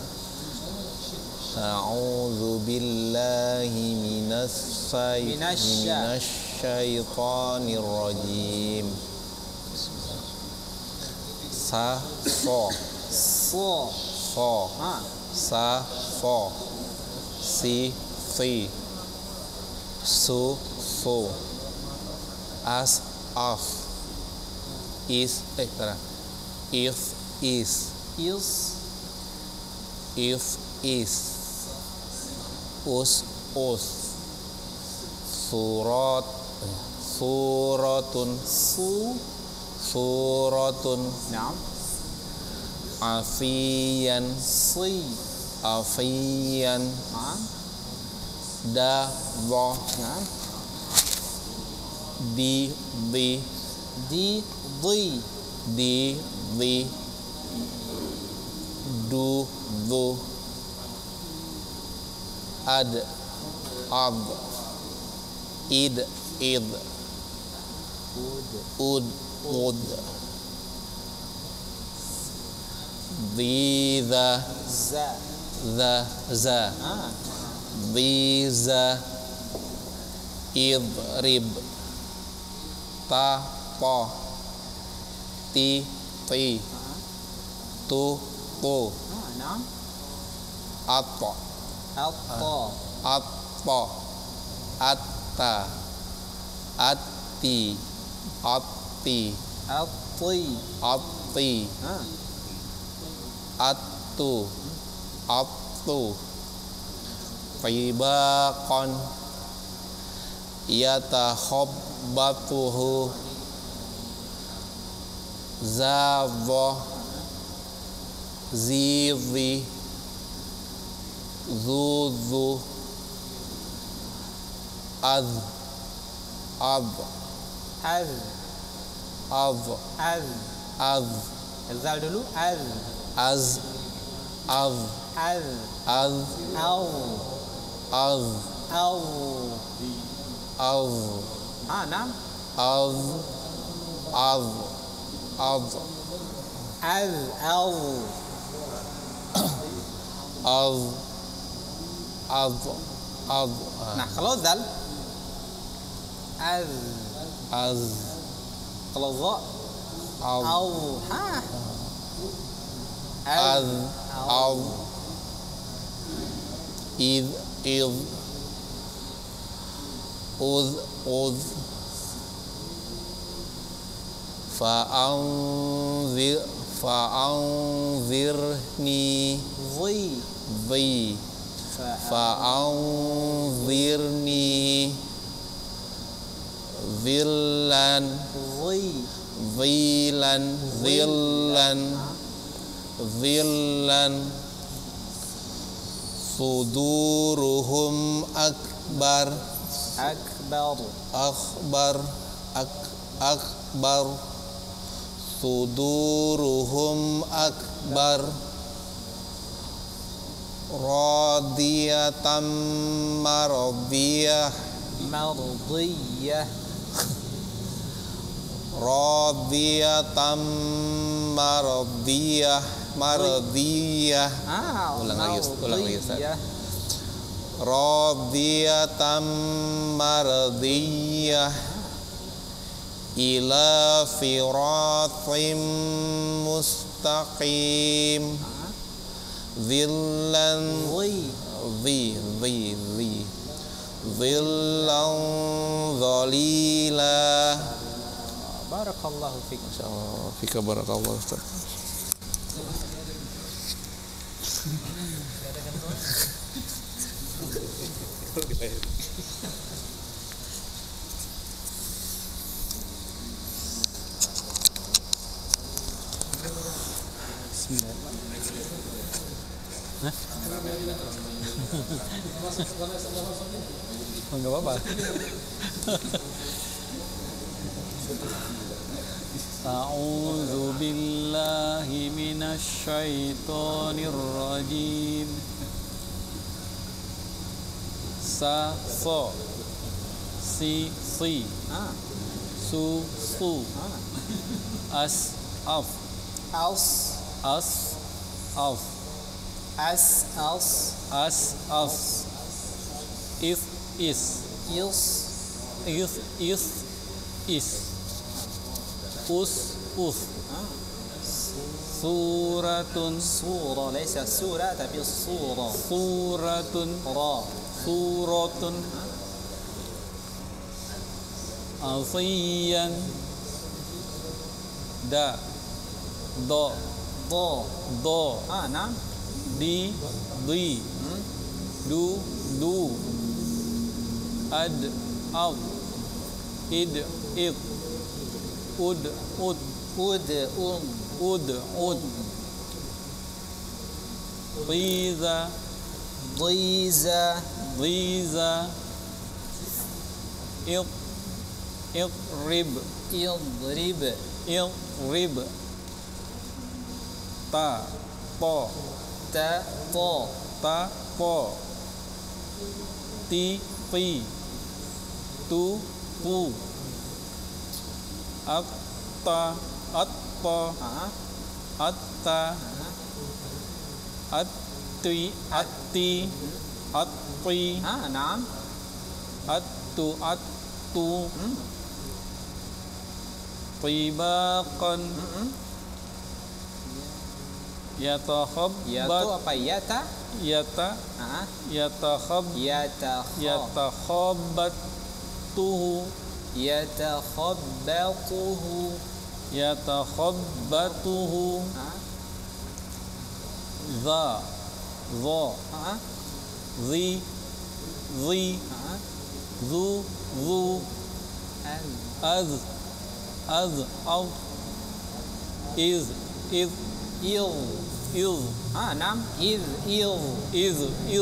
[SPEAKER 6] أعوذ بالله من الشيطان الرجيم. Sa fo
[SPEAKER 1] So.
[SPEAKER 6] fo
[SPEAKER 1] Ah.
[SPEAKER 6] sa fo si fi su fu as of is eh tara. if is
[SPEAKER 1] Is.
[SPEAKER 6] if is us us surat suratun
[SPEAKER 1] Su.
[SPEAKER 6] Suratun
[SPEAKER 1] Naam.
[SPEAKER 6] afiyan
[SPEAKER 1] Si.
[SPEAKER 6] afiyan
[SPEAKER 1] Ah.
[SPEAKER 6] da wa
[SPEAKER 1] Naam.
[SPEAKER 6] di di
[SPEAKER 1] Di. Di.
[SPEAKER 6] di di du du ad ad id id ud ud the the
[SPEAKER 1] Za.
[SPEAKER 6] the the
[SPEAKER 1] Ah.
[SPEAKER 6] Biza idrib ta po ti ti tu tu
[SPEAKER 1] Ah. Naam.
[SPEAKER 6] apo
[SPEAKER 1] Alta.
[SPEAKER 6] apo atta
[SPEAKER 5] Ati. Ati. Ati. Atu. Atu. Ribakon. batuhu Zavo. zivi, Zuzu. Az. Az.
[SPEAKER 3] Az.
[SPEAKER 5] أظ
[SPEAKER 3] أظ
[SPEAKER 5] أظ
[SPEAKER 3] الزال dulu أظ
[SPEAKER 5] أظ أظ
[SPEAKER 3] أظ
[SPEAKER 5] أظ
[SPEAKER 3] أو
[SPEAKER 5] أظ
[SPEAKER 3] أو
[SPEAKER 5] أظ
[SPEAKER 1] آه نعم
[SPEAKER 5] أظ أظ أظ
[SPEAKER 3] أظ أو
[SPEAKER 5] أظ أظ أظ
[SPEAKER 1] نعم خلاص زال
[SPEAKER 3] أظ
[SPEAKER 5] أظ
[SPEAKER 1] خلاص ظا
[SPEAKER 5] أو
[SPEAKER 3] أو
[SPEAKER 1] ها
[SPEAKER 5] أذ أو إذ إذ أذ أذ فأنذر فأنذرني
[SPEAKER 3] ضي
[SPEAKER 5] ضي فأنذرني
[SPEAKER 3] Zillan,
[SPEAKER 5] Zillan, Zillan, Zillan, suduruhum akbar.
[SPEAKER 3] Akbar.
[SPEAKER 5] Akbar. Ak akbar. Suduruhum akbar. Radiyatan maradiyah
[SPEAKER 3] maradiyah
[SPEAKER 5] radiyatan mardiyah mardiyah
[SPEAKER 1] ah,
[SPEAKER 5] ulang lagi ulang lagi Ustaz. radiyatan
[SPEAKER 3] ila
[SPEAKER 5] firatim mustaqim. Zillan dhi dhi
[SPEAKER 3] zillan dhillan barakallahu
[SPEAKER 5] fiik masyaallah fika barakallahu ustaz
[SPEAKER 3] Enggak apa-apa. أعوذ بالله من الشيطان الرجيم. سا صو سي
[SPEAKER 1] صي
[SPEAKER 3] سو صو أس أف.
[SPEAKER 7] أس
[SPEAKER 3] أس أف.
[SPEAKER 7] أس أس
[SPEAKER 3] أس أس إس إس
[SPEAKER 7] إس.
[SPEAKER 3] إس إس إث us us suratun.
[SPEAKER 1] Surah laisa surah tapi surah
[SPEAKER 3] suratun.
[SPEAKER 1] Ra.
[SPEAKER 3] Suratun asiyan da. Do.
[SPEAKER 1] Do.
[SPEAKER 3] Do.
[SPEAKER 1] Ah naam.
[SPEAKER 3] Di. Di. Du. Du. Ad. Out id. Id ud, ud,
[SPEAKER 1] ud,
[SPEAKER 3] ud, ud. Riza,
[SPEAKER 1] riza,
[SPEAKER 3] riza. Il, il,
[SPEAKER 1] rib,
[SPEAKER 3] il, rib, il,
[SPEAKER 1] rib. Pa, po,
[SPEAKER 3] ta, po, pa, po. Ti, pi, tu, pu. Atta atta. Atta atti. Atti atti
[SPEAKER 1] ah naam.
[SPEAKER 3] Attu attu. Tibaqan yatakhabbat
[SPEAKER 1] ya tu apa? Ya ta
[SPEAKER 3] yata
[SPEAKER 1] ah
[SPEAKER 3] yatakhabb
[SPEAKER 1] ya ta kha
[SPEAKER 3] yatakhabbatuhu
[SPEAKER 8] yatakhabbatuhu
[SPEAKER 3] yatakhabbatuhu
[SPEAKER 1] Ah,
[SPEAKER 3] dha dha
[SPEAKER 1] ah,
[SPEAKER 3] zi zi
[SPEAKER 1] ah.
[SPEAKER 3] zu zu
[SPEAKER 1] Al.
[SPEAKER 3] az az au iz iz
[SPEAKER 8] il
[SPEAKER 3] iz
[SPEAKER 1] Ah, nam.
[SPEAKER 8] id il
[SPEAKER 3] iz iz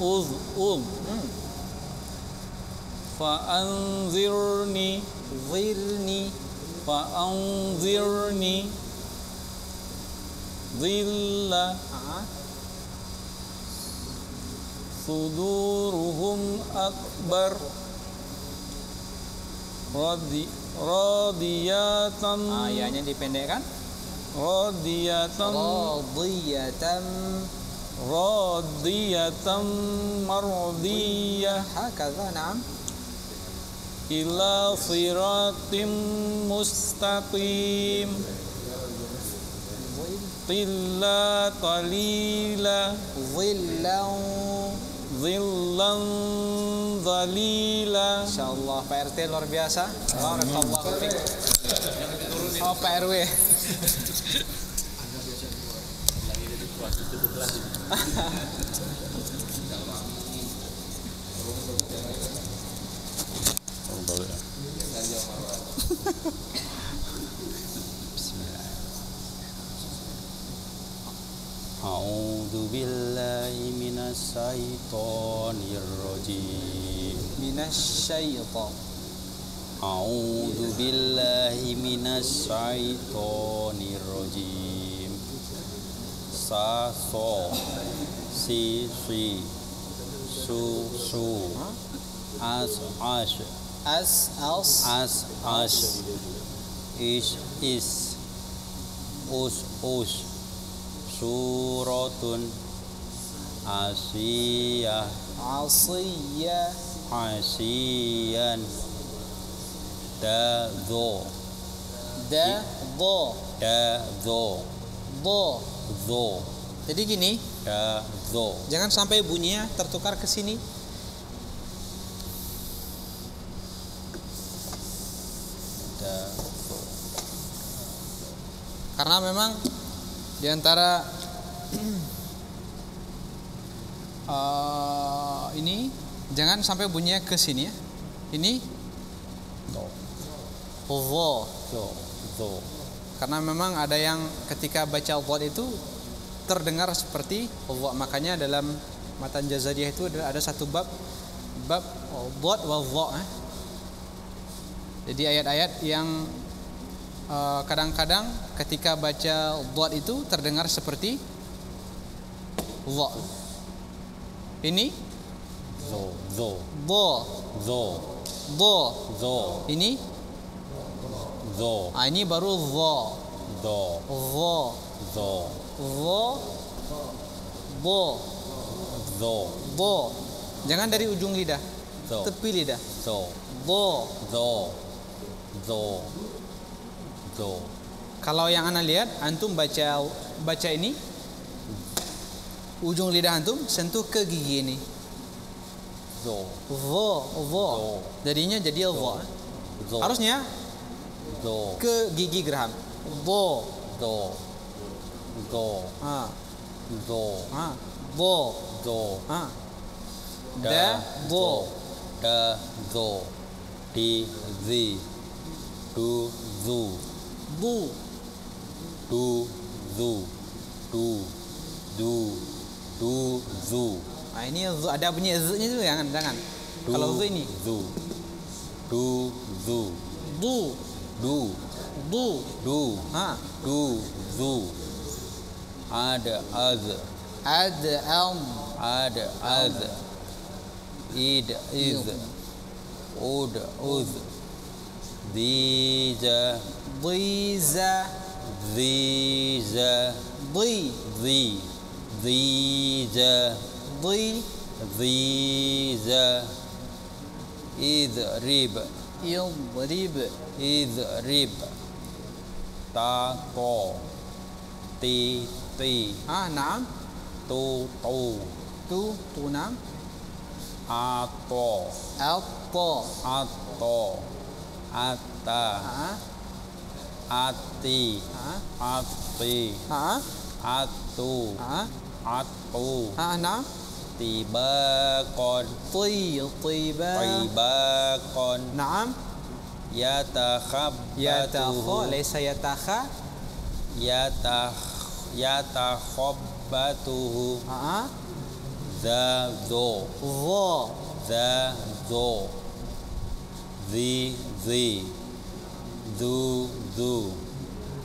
[SPEAKER 3] uz uz
[SPEAKER 1] Hmm.
[SPEAKER 3] fa anzirni
[SPEAKER 8] zilni
[SPEAKER 3] fa anzirni zilla
[SPEAKER 1] Ah,
[SPEAKER 3] suduruhum akbar radi radiyatan
[SPEAKER 1] ah, ya-nya dipendekkan.
[SPEAKER 3] radiyatan
[SPEAKER 8] radiyatan
[SPEAKER 3] radiyatan mardiyah
[SPEAKER 1] Hakadha, nam.
[SPEAKER 3] Ila siratim mustaqim Tilla qalila
[SPEAKER 8] zillan
[SPEAKER 3] zillan zalila
[SPEAKER 1] Insyaallah Pak RT luar biasa. Barakallahu fiik. Oh, Pak RW.
[SPEAKER 5] أعوذ بالله من الشيطان الرجيم.
[SPEAKER 1] Minasyaitan.
[SPEAKER 5] أعوذ بالله من الشيطان الرجيم. سا صو سي سي سو سو أس أش
[SPEAKER 8] as als as
[SPEAKER 5] as is is. Us us. Suratun asiyah. Asiyah.
[SPEAKER 8] Asiyan
[SPEAKER 5] da do.
[SPEAKER 8] Da do.
[SPEAKER 5] Da
[SPEAKER 8] do.
[SPEAKER 5] Do. Do.
[SPEAKER 1] Jadi gini.
[SPEAKER 5] Da do.
[SPEAKER 1] Jangan sampai bunyinya tertukar ke sini. karena memang di antara uh, eh, ini jangan sampai bunyinya ke sini ya. Ini
[SPEAKER 5] do do
[SPEAKER 1] karena memang ada yang ketika baca dhad itu terdengar seperti Allah makanya dalam matan jazariyah itu ada satu bab bab oh, dhad wa eh. jadi ayat-ayat yang Eh, kadang-kadang ketika baca dhad itu terdengar seperti dha. Ini
[SPEAKER 5] zo zo
[SPEAKER 8] bo
[SPEAKER 5] zo
[SPEAKER 8] bo
[SPEAKER 5] zo.
[SPEAKER 1] Ini
[SPEAKER 5] zo
[SPEAKER 1] Ah, ini baru
[SPEAKER 5] zo
[SPEAKER 8] Dho.
[SPEAKER 5] Zo.
[SPEAKER 8] Zo. Zo.
[SPEAKER 5] Bo. Zo.
[SPEAKER 1] Bo. Jangan dari ujung lidah.
[SPEAKER 5] Zo.
[SPEAKER 1] Tepi lidah.
[SPEAKER 5] Zo.
[SPEAKER 8] Bo.
[SPEAKER 5] Zo. Zo. Tuh.
[SPEAKER 1] Kalau yang anda lihat, antum baca baca ini, ujung lidah antum sentuh ke gigi ini.
[SPEAKER 5] Zo.
[SPEAKER 8] Zo. Zo.
[SPEAKER 1] Jadinya jadi zo.
[SPEAKER 5] zo.
[SPEAKER 1] Harusnya
[SPEAKER 5] zo.
[SPEAKER 1] ke gigi Graham.
[SPEAKER 8] Zo.
[SPEAKER 5] Zo. Zo.
[SPEAKER 1] Ha.
[SPEAKER 5] Zo.
[SPEAKER 1] Ha.
[SPEAKER 8] Zo.
[SPEAKER 5] Zo.
[SPEAKER 1] Ha.
[SPEAKER 5] Da. Zo. Da. Zo. Di. Zi. Du. Zu
[SPEAKER 8] du.
[SPEAKER 5] Du zu. Du du du zu.
[SPEAKER 1] Nah, ini zu- ada bunyi z-nya itu jangan, jangan.
[SPEAKER 5] du
[SPEAKER 1] Kalau zu ini,
[SPEAKER 5] zu. Du zu.
[SPEAKER 8] Du.
[SPEAKER 5] Du.
[SPEAKER 8] Du.
[SPEAKER 5] Du.
[SPEAKER 1] Ha,
[SPEAKER 5] du zu. Ada az.
[SPEAKER 8] Ad am.
[SPEAKER 5] Ada az. Id iz. Ud uz. Dija
[SPEAKER 8] diza
[SPEAKER 5] dija
[SPEAKER 8] di
[SPEAKER 5] ذي ذيجا
[SPEAKER 8] di
[SPEAKER 5] ذيجا اضرب
[SPEAKER 8] idrib
[SPEAKER 5] اضرب تا طو تي تي
[SPEAKER 1] ha, naam,
[SPEAKER 5] تو تو
[SPEAKER 1] tu, tu naam,
[SPEAKER 5] ato
[SPEAKER 1] Atta.
[SPEAKER 5] ato ata
[SPEAKER 1] Ha?
[SPEAKER 5] Ati ati atu atu?
[SPEAKER 1] Nah.
[SPEAKER 5] tibakon
[SPEAKER 1] Ti. Tiba.
[SPEAKER 5] tibakon
[SPEAKER 1] Naam.
[SPEAKER 5] yatakhabbatuhu
[SPEAKER 1] Yatakha. Laysa yatakha.
[SPEAKER 5] yatakh yatakhabbatuhu
[SPEAKER 1] Ha?
[SPEAKER 5] za zo
[SPEAKER 1] Dha.
[SPEAKER 5] za zo zi zi zu zu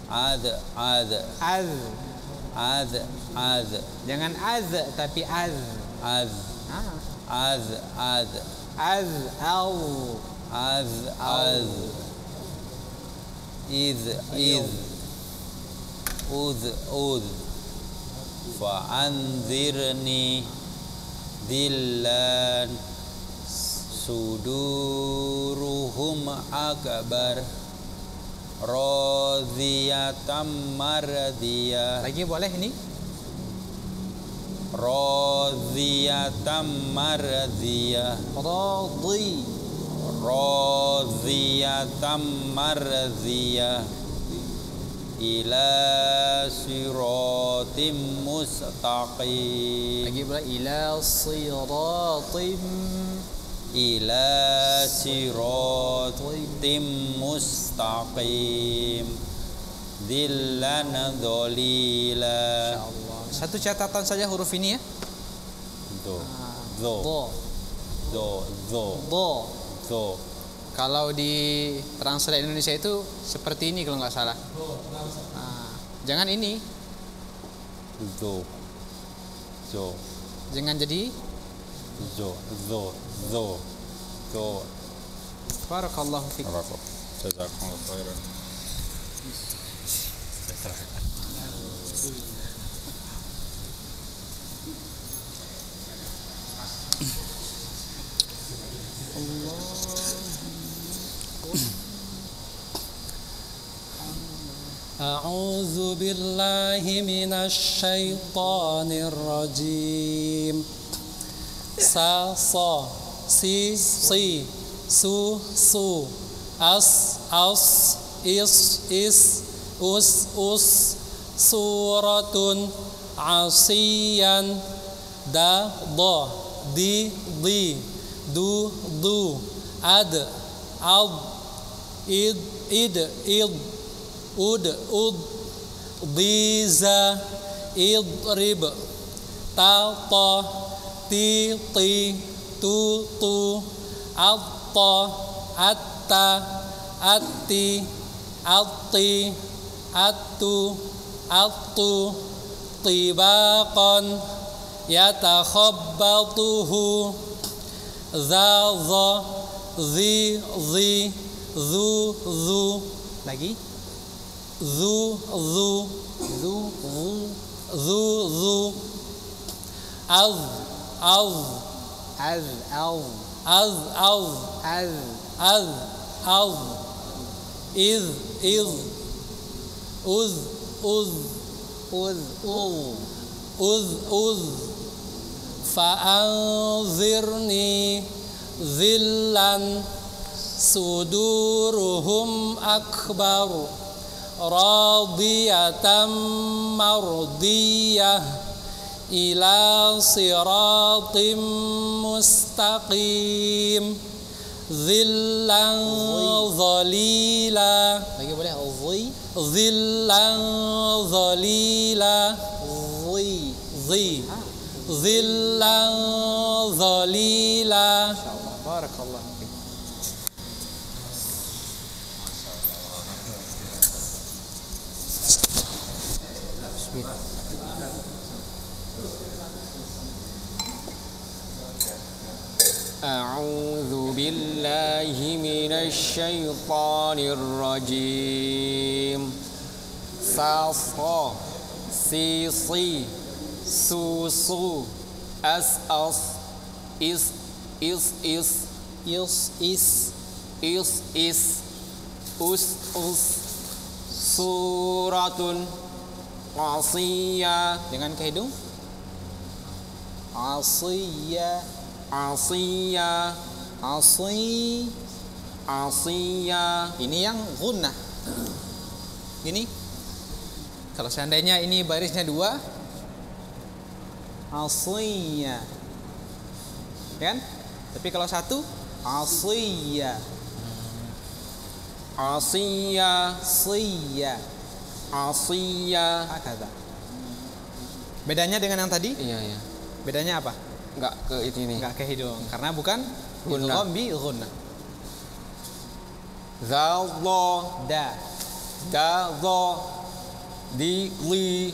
[SPEAKER 5] ad ad
[SPEAKER 1] Az.
[SPEAKER 5] ad ad
[SPEAKER 1] Jangan az tapi az.
[SPEAKER 5] ad
[SPEAKER 1] Ha.
[SPEAKER 5] ad ad
[SPEAKER 1] Az. Au.
[SPEAKER 5] az az iz iz uz uz fa'anzirni dillan suduruhum akbar radhiyatam mardiyah
[SPEAKER 1] Lagi boleh ini?
[SPEAKER 5] radhiyatam mardiyah
[SPEAKER 1] Radi.
[SPEAKER 5] radhiyatam mardiyah ila siratim mustaqim
[SPEAKER 1] Lagi boleh ila siratim
[SPEAKER 5] ila siratim mustaqim. Dillan dhalila.
[SPEAKER 1] Allah. Satu catatan saja huruf ini ya.
[SPEAKER 5] do. Do.
[SPEAKER 1] Dha.
[SPEAKER 5] do. Do.
[SPEAKER 1] Dha.
[SPEAKER 5] do.
[SPEAKER 1] Kalau di translate Indonesia itu seperti ini kalau nggak salah. Nah, jangan ini,
[SPEAKER 5] do. Do.
[SPEAKER 1] Jangan jadi.
[SPEAKER 5] Do. Do ذو ذو
[SPEAKER 1] بارك الله
[SPEAKER 5] فيك. بارك الله جزاكم الله خيرا.
[SPEAKER 3] أعوذ بالله من الشيطان الرجيم. سا صا si, si, su, su, as, as, is, is, us, us, suratun, asiyan, da, do, di, di, du, du, ad, ad, id, id, id, ud, ud, diza, idrib, ta, ta, ti, ti, tu tu atta atta atti atti attu attu tibaqan yatakhabbatuhu za za zi zi zu zu.
[SPEAKER 1] Lagi?
[SPEAKER 3] Zu. Zu
[SPEAKER 1] zu. Zu
[SPEAKER 3] zu. Az az. أذ
[SPEAKER 1] az au
[SPEAKER 3] أذ أذ
[SPEAKER 1] az
[SPEAKER 3] أذ أذ إذ إذ أذ أذ
[SPEAKER 1] uz ul
[SPEAKER 3] أذ أذ. فأنذرني ذلا صدورهم أكبر راضية مرضية. إلى صراط مستقيم. ظلا ظليلا. ظلا ظليلا. Ah. ظلا ظليلا.
[SPEAKER 1] شاء الله. بارك الله
[SPEAKER 9] أعوذ بالله من الشيطان الرجيم. صاصا سي صي سو سو أس أس إس إس إس
[SPEAKER 1] is is
[SPEAKER 9] إس إس أس أس. سورة قصية
[SPEAKER 1] dengan ke hidung asiyya
[SPEAKER 3] asiya
[SPEAKER 1] asi
[SPEAKER 3] asiya
[SPEAKER 1] ini yang gunnah ini? Kalau seandainya ini barisnya dua asiya kan? Tapi kalau satu asiya
[SPEAKER 3] asiya
[SPEAKER 1] siya
[SPEAKER 3] asiya
[SPEAKER 1] akada bedanya dengan yang tadi?
[SPEAKER 3] Iya iya.
[SPEAKER 1] Bedanya apa?
[SPEAKER 3] Enggak ke itu ini
[SPEAKER 1] Enggak ke hidung. Karena bukan idgham bi gunnah.
[SPEAKER 3] Zallo
[SPEAKER 1] Da.
[SPEAKER 3] Dazo Di Li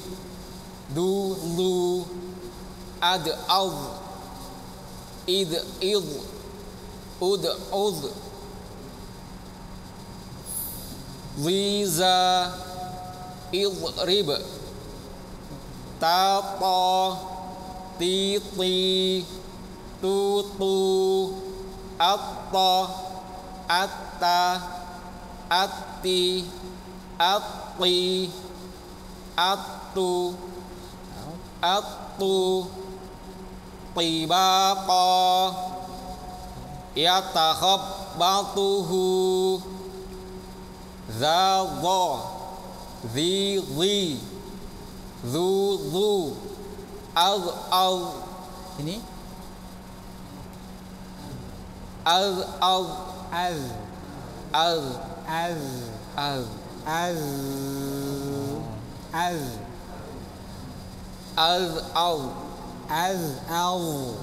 [SPEAKER 3] Du Lu. Ad Al Id Id. Ud Ud. Liza Idrib. Tata Titi Tutu Atta Atta Ati Ati Atu Atu Tibaqa Yatakhabbatuhu Zadha Zi Zi Zu Zu Az Az
[SPEAKER 1] Ini?
[SPEAKER 3] Az Az
[SPEAKER 1] az
[SPEAKER 3] Az
[SPEAKER 1] az
[SPEAKER 3] Az
[SPEAKER 1] az az.
[SPEAKER 3] Az Az
[SPEAKER 1] az au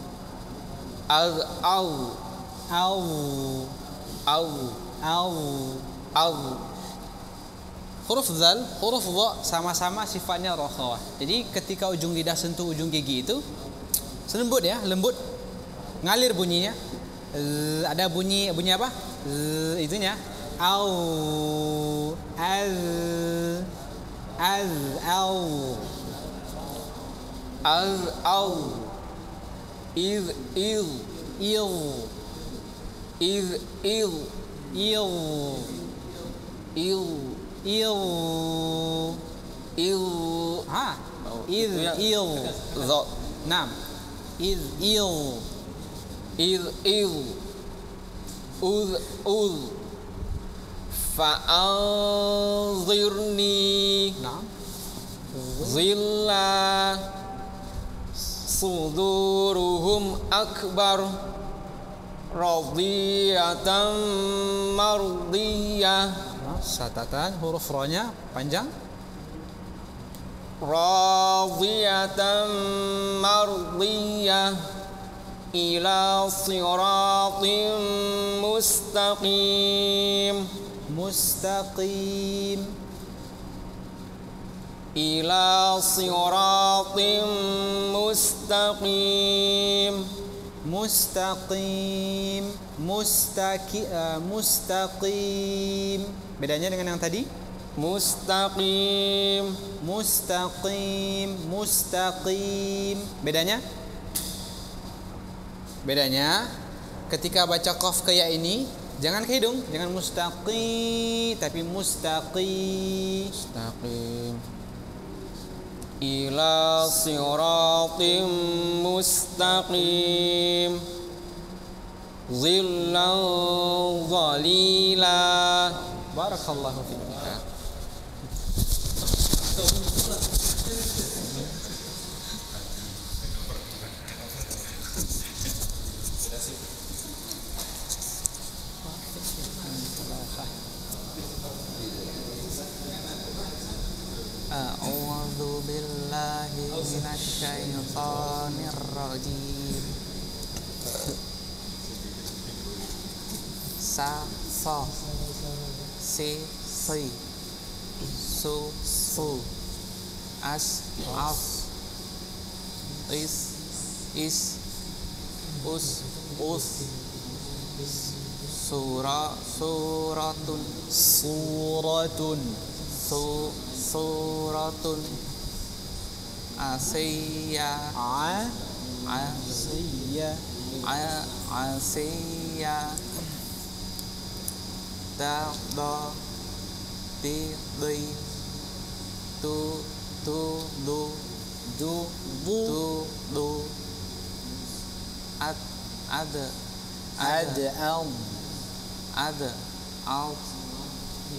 [SPEAKER 3] Az Az
[SPEAKER 1] au
[SPEAKER 3] Az
[SPEAKER 1] au
[SPEAKER 3] Az
[SPEAKER 1] huruf zal, huruf dha sama-sama sifatnya rakhawah. Jadi ketika ujung lidah sentuh ujung gigi itu lembut ya, lembut. Ngalir bunyinya. Z, ada bunyi bunyi apa? Z, itunya au az az au
[SPEAKER 3] Az Az Iz Iz
[SPEAKER 1] il
[SPEAKER 3] Iz Iz
[SPEAKER 1] il
[SPEAKER 3] Il
[SPEAKER 1] il
[SPEAKER 3] Il
[SPEAKER 1] ha iz
[SPEAKER 3] itu ya.
[SPEAKER 1] il
[SPEAKER 3] Zo
[SPEAKER 1] nam iz il
[SPEAKER 3] Iz Iz Uz Uz Fa'anzirni
[SPEAKER 1] nam
[SPEAKER 3] Zilla Suduruhum akbar
[SPEAKER 1] Catatan huruf ro-nya panjang.
[SPEAKER 3] Radiyatan mardiyah Ila siratim mustaqim
[SPEAKER 1] Mustaqim.
[SPEAKER 3] Ila siratim mustaqim
[SPEAKER 1] Mustaqim. Mustaqi eh, mustaqim. Bedanya dengan yang tadi?
[SPEAKER 3] Mustaqim
[SPEAKER 1] Mustaqim. Mustaqim. Bedanya? Bedanya ketika baca qaf kayak ini jangan ke hidung, jangan mustaqi tapi mustaqi.
[SPEAKER 3] Mustaqim Ila siratim mustaqim Zillan zalila
[SPEAKER 1] بارك الله فيك.
[SPEAKER 10] أعوذ بالله من الشيطان الرجيم. سا صا. Si Si Su Su As As Is Is Us Us. Sura Suratun.
[SPEAKER 1] Suratun.
[SPEAKER 10] su suratun. Asiyya
[SPEAKER 1] A
[SPEAKER 10] asiyya tao do ti doi, tu, tu, do,
[SPEAKER 1] du,
[SPEAKER 10] tu, do, ad, ad,
[SPEAKER 1] ad, al,
[SPEAKER 10] ad, al,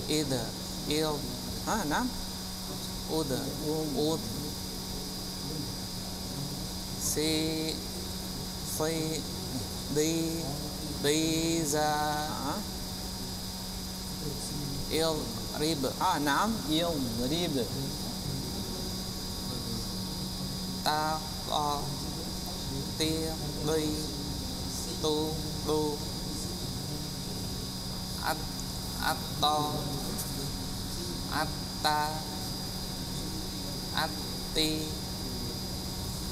[SPEAKER 10] ida il
[SPEAKER 1] ah,
[SPEAKER 10] não? Oda, od, se, foi,
[SPEAKER 1] de,
[SPEAKER 10] de, za,
[SPEAKER 1] ah? يضرب
[SPEAKER 10] آه نعم يضرب تا قا تي ري تو رو أت أتا أتا
[SPEAKER 1] أتي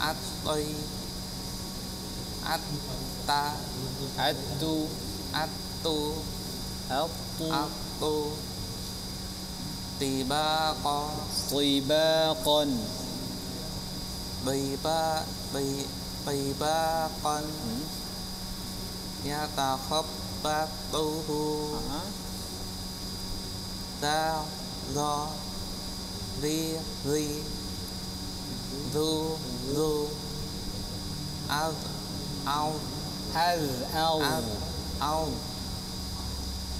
[SPEAKER 10] أتي
[SPEAKER 1] أتا
[SPEAKER 10] أتو أتو
[SPEAKER 1] أتو
[SPEAKER 10] طباقا طباقا طباقا طباقا
[SPEAKER 1] يتخبطه
[SPEAKER 10] تا ذا ذي ذي ذو ذو أذ أو
[SPEAKER 1] هذ أو
[SPEAKER 10] أو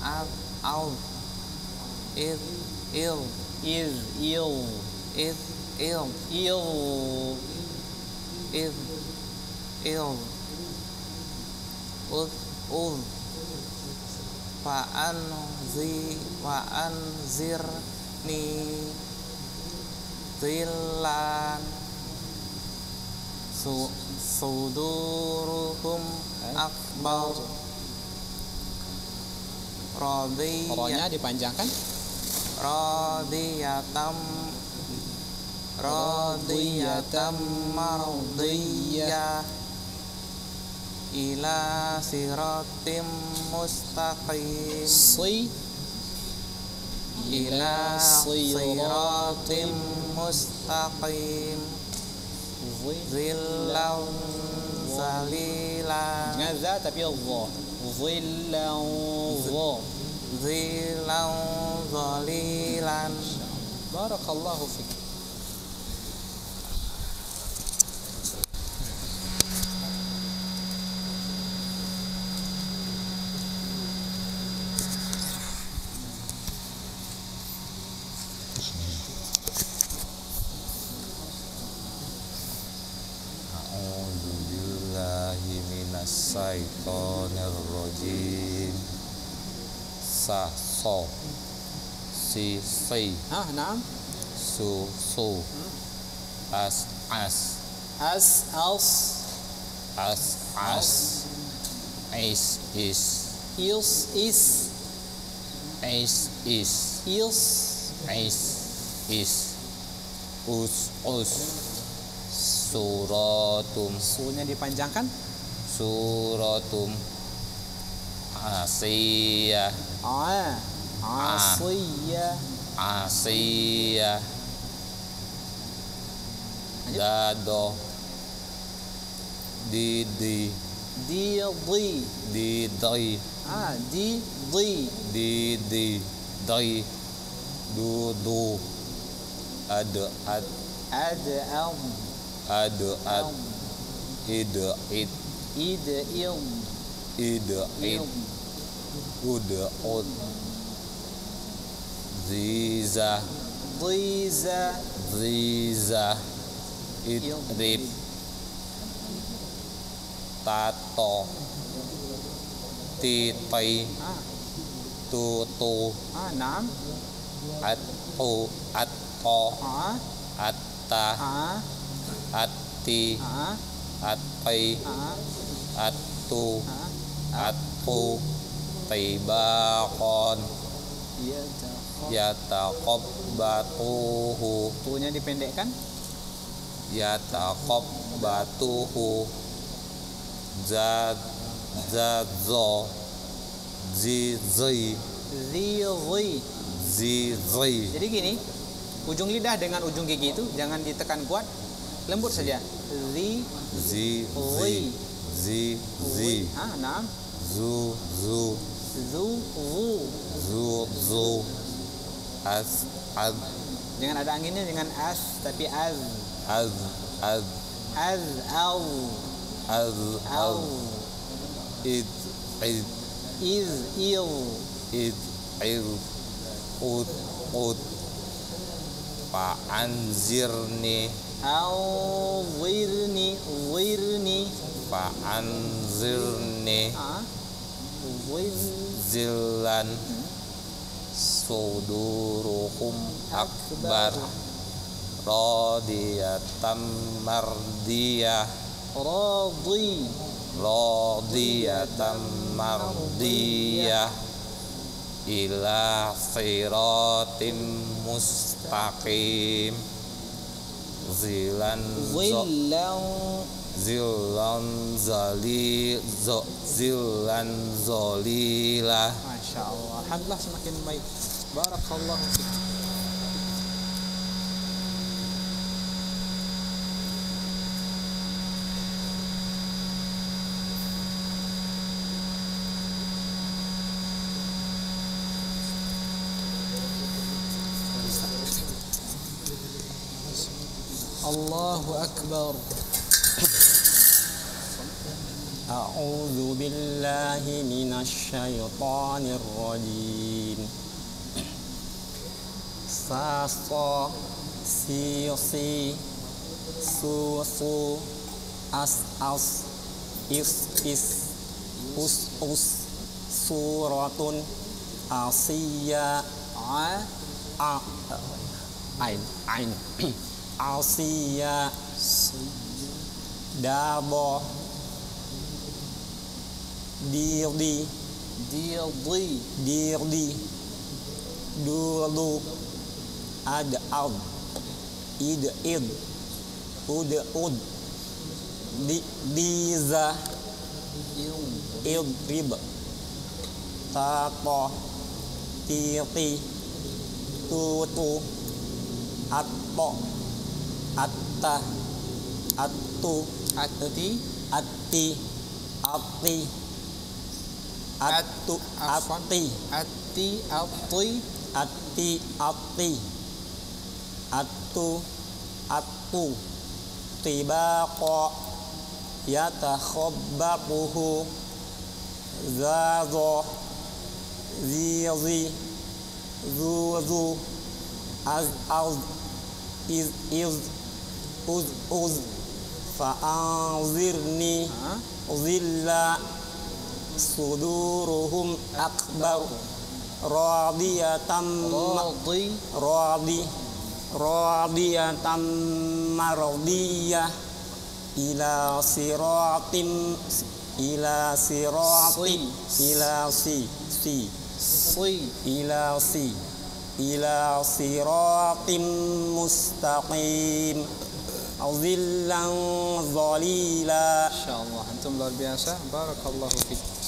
[SPEAKER 10] أو أو is ill is
[SPEAKER 1] ill is
[SPEAKER 10] ill ill
[SPEAKER 1] is
[SPEAKER 10] ill us us an zi an zir ni. Zilan. Su suduruhum eh?
[SPEAKER 1] akbar. Dipanjangkan?
[SPEAKER 10] راضية راضية مرضية إلى صراط مستقيم
[SPEAKER 1] صي
[SPEAKER 10] إلى صراط مستقيم ظلا ظليلا
[SPEAKER 1] jangan za tapi Allah ظلا ظل
[SPEAKER 10] ظلا ظليلا
[SPEAKER 1] بارك الله
[SPEAKER 5] فيك أعوذ بالله من الشيطان sa so si si
[SPEAKER 1] ah naam?
[SPEAKER 5] Su su. As as.
[SPEAKER 1] As als.
[SPEAKER 5] As as. Is is.
[SPEAKER 1] Ils is.
[SPEAKER 5] Is is.
[SPEAKER 1] Ils
[SPEAKER 5] is is. Us us. Suratum.
[SPEAKER 1] Sunya dipanjangkan?
[SPEAKER 5] Suratum. Asiyah
[SPEAKER 1] A Asiyah.
[SPEAKER 5] Asiyah. Dado. Didi.
[SPEAKER 1] Didi.
[SPEAKER 5] Didi.
[SPEAKER 1] Ah, didi.
[SPEAKER 5] Didi. Do Dudu. Ada ad.
[SPEAKER 1] Ada am.
[SPEAKER 5] Ada ad. Ida id.
[SPEAKER 1] Ida im.
[SPEAKER 5] Ida im.
[SPEAKER 1] good
[SPEAKER 5] old these these
[SPEAKER 1] these
[SPEAKER 5] it rip. Tato. Titay.
[SPEAKER 1] Ah.
[SPEAKER 5] Tutu
[SPEAKER 1] ah, nam
[SPEAKER 5] at to
[SPEAKER 1] at
[SPEAKER 5] to at
[SPEAKER 1] ah.
[SPEAKER 5] ta
[SPEAKER 1] at
[SPEAKER 5] ti
[SPEAKER 1] at
[SPEAKER 5] pay
[SPEAKER 1] at
[SPEAKER 5] tu at po tibaqon
[SPEAKER 1] ya
[SPEAKER 5] yataqabbatuhu
[SPEAKER 1] tunya dipendekkan?
[SPEAKER 5] Yataqabbatuhu zad zadzo. Zizi
[SPEAKER 1] zi zi
[SPEAKER 5] zizi
[SPEAKER 1] jadi gini ujung lidah dengan ujung gigi itu jangan ditekan kuat lembut saja. Zi
[SPEAKER 5] zizi zizi
[SPEAKER 1] ah naam
[SPEAKER 5] zu zu
[SPEAKER 1] zu zu
[SPEAKER 5] zu zu as ad
[SPEAKER 1] jangan ada anginnya dengan as tapi az.
[SPEAKER 5] Az az.
[SPEAKER 1] Az au
[SPEAKER 5] az
[SPEAKER 1] au
[SPEAKER 5] az id id
[SPEAKER 1] iz il.
[SPEAKER 5] Id id ud ud fa'anzirni
[SPEAKER 1] awirni wirni
[SPEAKER 5] fa'anzirni
[SPEAKER 1] ah wir
[SPEAKER 5] zillan suduruhum akbar radiyatan mardiyah
[SPEAKER 1] radi
[SPEAKER 5] radiyatan mardiyah ila siratim mustaqim zilan
[SPEAKER 1] zillan
[SPEAKER 5] zilan zali zilan
[SPEAKER 1] Masya Allah. Alhamdulillah semakin baik. Barakallahu fiik. Allahu Akbar
[SPEAKER 11] أعوذ بالله من الشيطان الرجيم صاصا سيصي سوسو أس أس إس إس أس أس سورة عصية
[SPEAKER 1] A
[SPEAKER 11] ع عين عين عصية دابو
[SPEAKER 1] Dirdi.
[SPEAKER 11] Dirdi. Dirdi. Durdu. Ad ad. Id id. Ud ud.
[SPEAKER 1] Di
[SPEAKER 11] diza. Idrib. tako tiri Tutu. Atto. Atta.
[SPEAKER 1] Attu.
[SPEAKER 11] Atti. Atti. Atti.
[SPEAKER 1] Atu
[SPEAKER 11] ati.
[SPEAKER 1] Ati ati.
[SPEAKER 11] Ati ati. Atu atu. tiba ko ya Tibaqo yatakhabbabuhu zazo zizi zuzu az az iz iz uz uz fa'anzirni zilla Suduruhum akbar. Radiyatan
[SPEAKER 1] Radi.
[SPEAKER 11] Radi. Radiyatan mardiyah. Ila siratim ila sirati ila si si.
[SPEAKER 1] Si
[SPEAKER 11] ila si ila siratim mustaqim. Zillan zalila
[SPEAKER 1] Masya Allah Antum luar biasa. Barakallahu fiik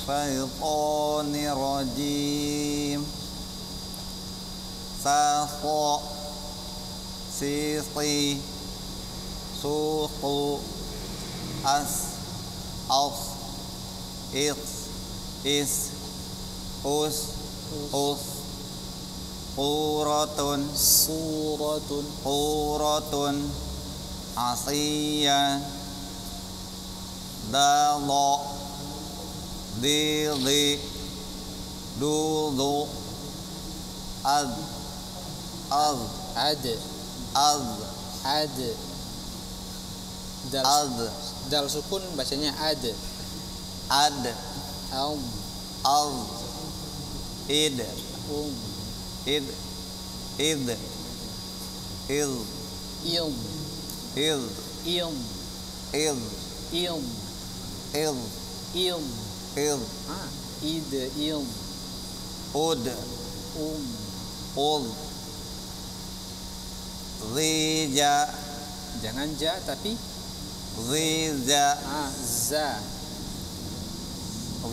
[SPEAKER 12] الشيطان الرجيم ساقو سيقي سوق أس أص إص إس أس أس قورة
[SPEAKER 1] سورة
[SPEAKER 12] قورة عصية ضي ضي ذو ذو أض
[SPEAKER 1] أض
[SPEAKER 12] عد
[SPEAKER 1] أض عد dal
[SPEAKER 12] ad.
[SPEAKER 1] dal sukun bacanya ad
[SPEAKER 12] ad
[SPEAKER 1] um
[SPEAKER 12] al id
[SPEAKER 1] um
[SPEAKER 12] id id il
[SPEAKER 1] il
[SPEAKER 12] il
[SPEAKER 1] il
[SPEAKER 12] il
[SPEAKER 1] il
[SPEAKER 12] il
[SPEAKER 1] il
[SPEAKER 12] Ele.
[SPEAKER 1] Ah, id, il.
[SPEAKER 12] Od.
[SPEAKER 1] Um.
[SPEAKER 12] Ol. Zija.
[SPEAKER 1] Jangan ja, tapi?
[SPEAKER 12] Zija.
[SPEAKER 1] Ah, za.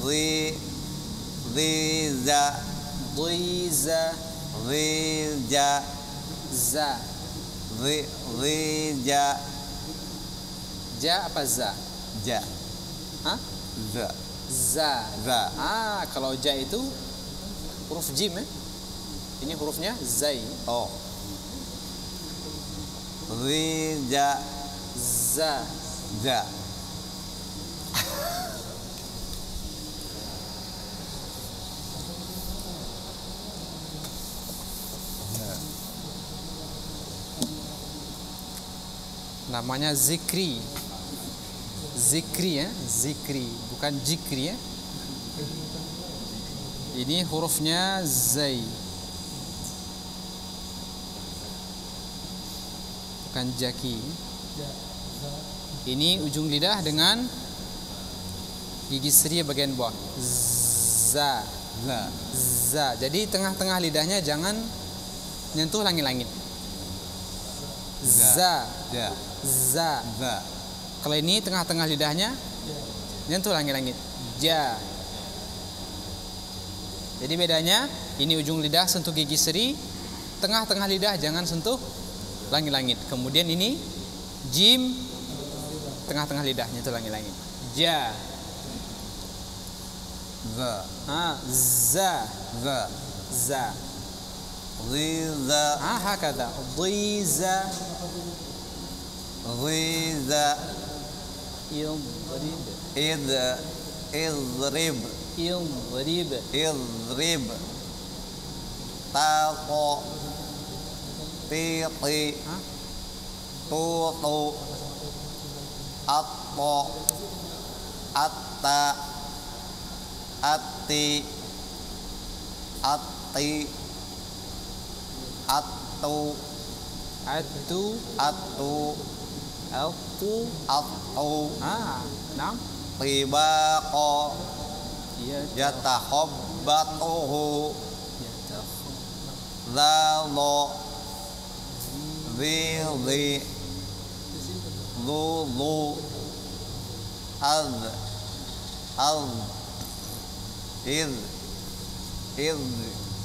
[SPEAKER 12] zi,
[SPEAKER 5] Liza.
[SPEAKER 1] Liza.
[SPEAKER 5] Zija.
[SPEAKER 1] Za.
[SPEAKER 5] Zi, zija.
[SPEAKER 1] Ja apa za?
[SPEAKER 5] Ja.
[SPEAKER 1] Hah?
[SPEAKER 5] Za.
[SPEAKER 1] Za.
[SPEAKER 5] Za
[SPEAKER 1] Ah, kalau ja itu huruf jim ya. Ini hurufnya zai.
[SPEAKER 5] Oh Zija
[SPEAKER 1] Za.
[SPEAKER 5] Ja
[SPEAKER 1] Namanya zikri. Zikri ya, zikri, bukan jikri ya. Ini hurufnya zai. Bukan jaki. Ini ujung lidah dengan gigi seri bagian bawah. Za.
[SPEAKER 5] Za
[SPEAKER 1] Za. Jadi tengah-tengah lidahnya jangan nyentuh langit-langit. Za.
[SPEAKER 5] Ja
[SPEAKER 1] Za.
[SPEAKER 5] Za
[SPEAKER 1] Kalau ini tengah-tengah lidahnya nyentuh langit-langit. Ja. Jadi bedanya ini ujung lidah sentuh gigi seri, tengah-tengah lidah jangan sentuh langit-langit. Kemudian ini jim tengah-tengah lidah nyentuh langit-langit. Ja.
[SPEAKER 5] Za
[SPEAKER 1] Ah, za.
[SPEAKER 5] Za
[SPEAKER 1] Za.
[SPEAKER 5] Ziza
[SPEAKER 1] Ah, hakada. Dhiza.
[SPEAKER 5] Ziza Idrib. Idrib Taqo Tiqi
[SPEAKER 1] Hah?
[SPEAKER 5] Tutu Atto Atta Atti Atti Attu
[SPEAKER 1] Atu.
[SPEAKER 5] Attu
[SPEAKER 1] Atu.
[SPEAKER 5] Attu
[SPEAKER 1] Ah, nam.
[SPEAKER 5] Tibaqo
[SPEAKER 1] Iya.
[SPEAKER 5] Yatakhobbatuhu Zalo Zili Lulu Az Az Iz Iz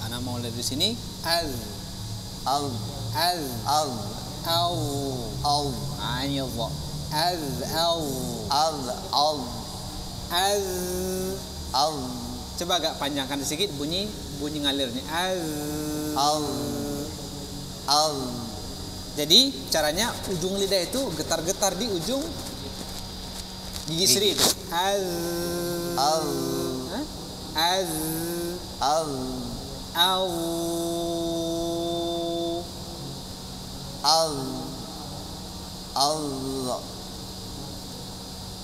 [SPEAKER 1] Ana mau lihat di sini. Az.
[SPEAKER 5] Az
[SPEAKER 1] Az.
[SPEAKER 5] Az
[SPEAKER 1] Au.
[SPEAKER 5] Az
[SPEAKER 1] Ah, ini dha. Az.
[SPEAKER 5] Az
[SPEAKER 1] Coba agak panjangkan sedikit bunyi bunyi ngalirnya. Az.
[SPEAKER 5] Az Az
[SPEAKER 1] Jadi caranya ujung lidah itu getar-getar di ujung gigi seri itu. Az. Hah? Az. Au.
[SPEAKER 5] Az Az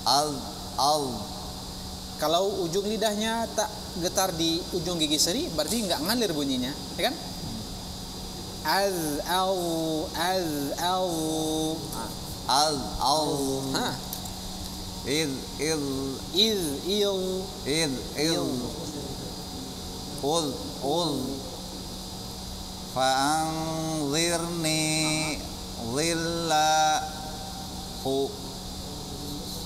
[SPEAKER 5] al al.
[SPEAKER 1] Kalau ujung lidahnya tak getar di ujung gigi seri berarti nggak ngalir bunyinya ya kan? Al al al al
[SPEAKER 5] al al.
[SPEAKER 1] Ha.
[SPEAKER 5] Id id
[SPEAKER 1] id il.
[SPEAKER 5] Id il. Ul ul. Fa'anzirni lillahu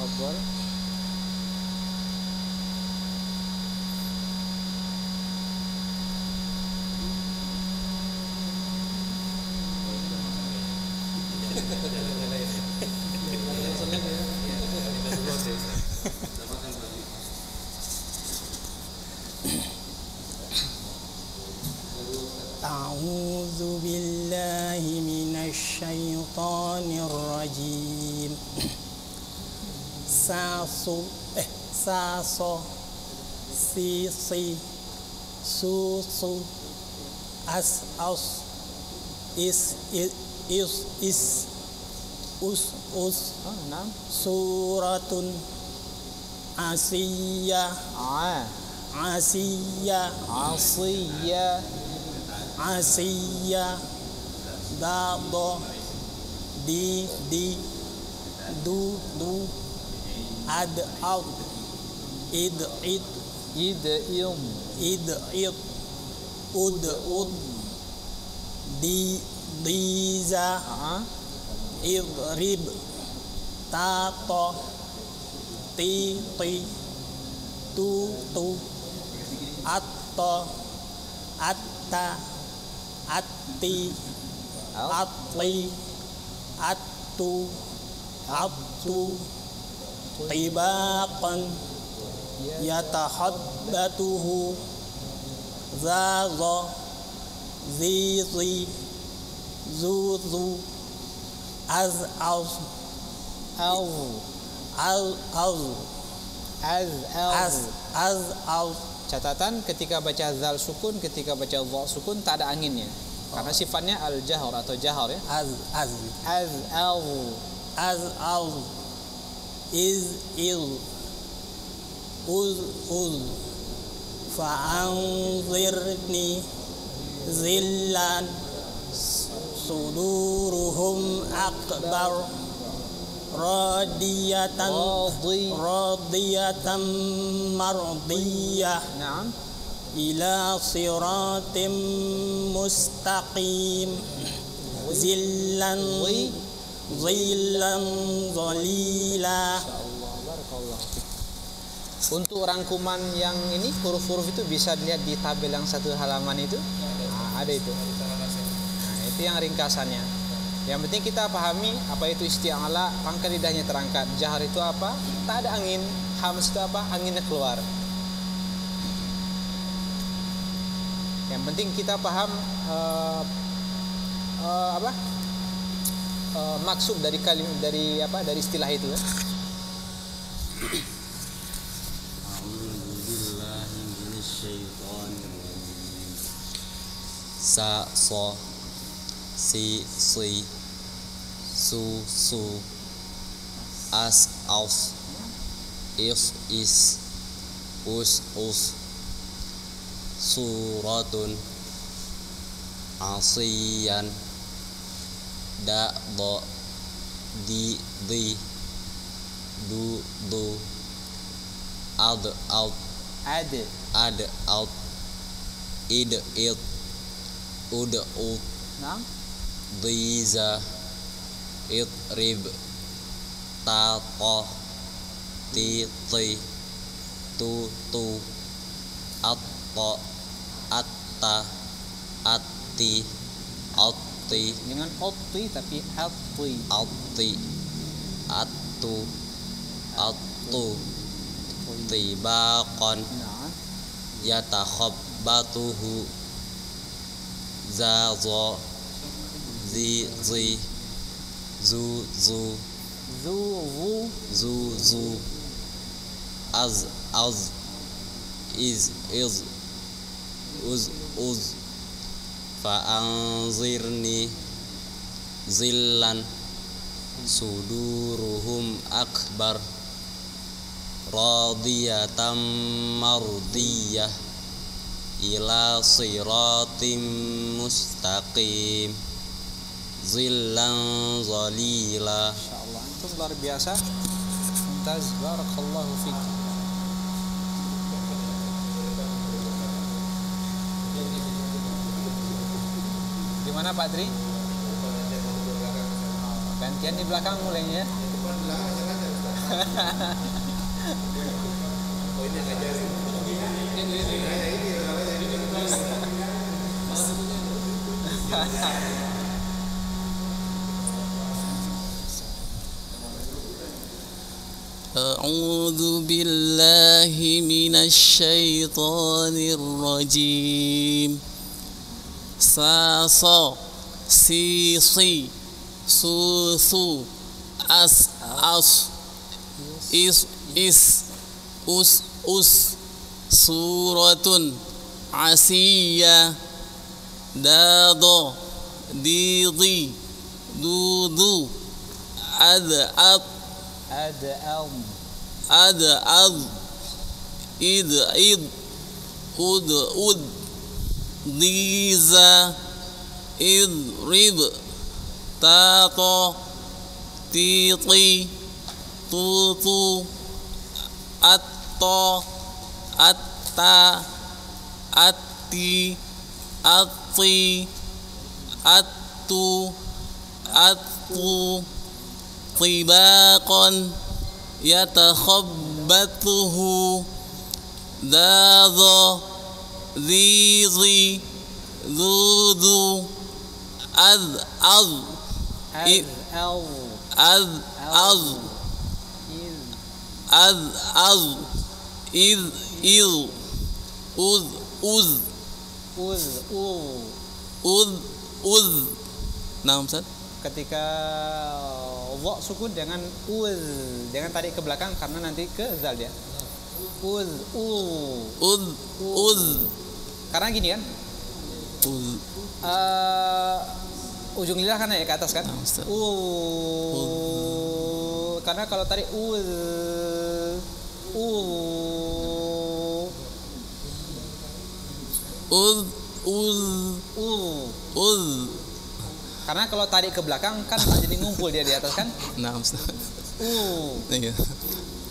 [SPEAKER 1] Fadhal.
[SPEAKER 11] أعوذ بالله من الشيطان الرجيم Sá, Sul, é, Sá, Sol, Si, Si, Su, Su, As, aus, Is, Is, Is, is Us, Us,
[SPEAKER 1] oh, no.
[SPEAKER 11] Suratun, Asiya,
[SPEAKER 1] ah.
[SPEAKER 11] É?
[SPEAKER 1] Asiya,
[SPEAKER 11] Asiya, Asiya, Dado, Di, Di, Du, Du, ad out id
[SPEAKER 1] id
[SPEAKER 11] id im id id ud ud.
[SPEAKER 1] Di
[SPEAKER 11] diza. Uh -huh. ta to. Ti ti. Tu tu. Atto atta atti atli attu attu طباقا يتحدثه زازا زيزي زوزو أز أز
[SPEAKER 1] Al.
[SPEAKER 11] أز أز
[SPEAKER 1] Az. Al.
[SPEAKER 11] أز أز أز
[SPEAKER 1] Catatan ketika baca zal sukun, ketika baca dha sukun tak ada anginnya. Karena sifatnya al jahar atau jahar ya.
[SPEAKER 11] أز أز
[SPEAKER 1] Az al
[SPEAKER 11] أز أز إذ إذ أذ أذ فأنظرني ظلا صدورهم أكبر راضية.
[SPEAKER 1] راضي.
[SPEAKER 11] راضية مرضية
[SPEAKER 1] نعم.
[SPEAKER 11] إلى صراط مستقيم. ظلا zilan zalila
[SPEAKER 1] untuk rangkuman yang ini huruf-huruf itu bisa dilihat di tabel yang satu halaman itu? Nah, ada itu. Nah, itu yang ringkasannya. Yang penting kita pahami apa itu isti'ala pangkal lidahnya terangkat. Jahar itu apa? Tak ada angin. Hams itu apa? Anginnya keluar. Yang penting kita paham uh, uh, apa? Eh, maksud dari kalimat dari apa? Dari istilah itu ya.
[SPEAKER 2] sa so si si su su as aus is is us us suratun asiyan da do di di du du. Ad out
[SPEAKER 1] Ada.
[SPEAKER 2] ad out id it ud ut
[SPEAKER 1] Nah,
[SPEAKER 2] Diza Itrib Tato Titi Tu Tu. Atto Atta Atti Atti
[SPEAKER 1] dengan oti tapi ati.
[SPEAKER 2] Atti Attu Attu Tibakon.
[SPEAKER 1] Nah,
[SPEAKER 2] Yatakhabbatuhu. Zazo. Zi Zi. Zu Zu.
[SPEAKER 1] Zu zu.
[SPEAKER 2] Zu Zu. Az Az. Iz Iz. Uz Uz Fa'anzirni Zillan Suduruhum akbar Radiyatan mardiyah Ila siratim mustaqim Zillan zalila
[SPEAKER 1] insyaallah itu luar biasa. Mumtaz barakallahu fik. Gimana Pak Tri? Oh, Gantian di belakang mulainya.
[SPEAKER 13] أعوذ بالله من الشيطان الرجيم saso sisi susu as as is is us us suratun asiya dado du, dudu ad ad
[SPEAKER 1] ad am
[SPEAKER 2] ad ad id id ud ud Diza Idrib Tato Titi Tutu Atto Atta Atti Atti Attu Attu tibaqan yatakhabbathu dadha يتخبطه ذاذ ذيذي ذوذو أذ أذ
[SPEAKER 1] Az al
[SPEAKER 2] أذ أذ أذ أذ إذ إذ أذ أذ
[SPEAKER 1] uz ul
[SPEAKER 2] أذ أذ نعم Ustaz
[SPEAKER 1] ketika wa sukun jangan uz jangan tarik ke belakang karena nanti ke zal dia uz ul
[SPEAKER 2] أذ أذ
[SPEAKER 1] karena gini kan uh, ujung lidah kan ya ke atas kan uh, karena kalau tarik uh, uh,
[SPEAKER 2] Uz, uz,
[SPEAKER 1] uz,
[SPEAKER 2] uz.
[SPEAKER 1] Karena kalau tarik ke belakang kan jadi ngumpul dia di atas kan?
[SPEAKER 2] Nah,
[SPEAKER 1] uz,
[SPEAKER 2] Uh.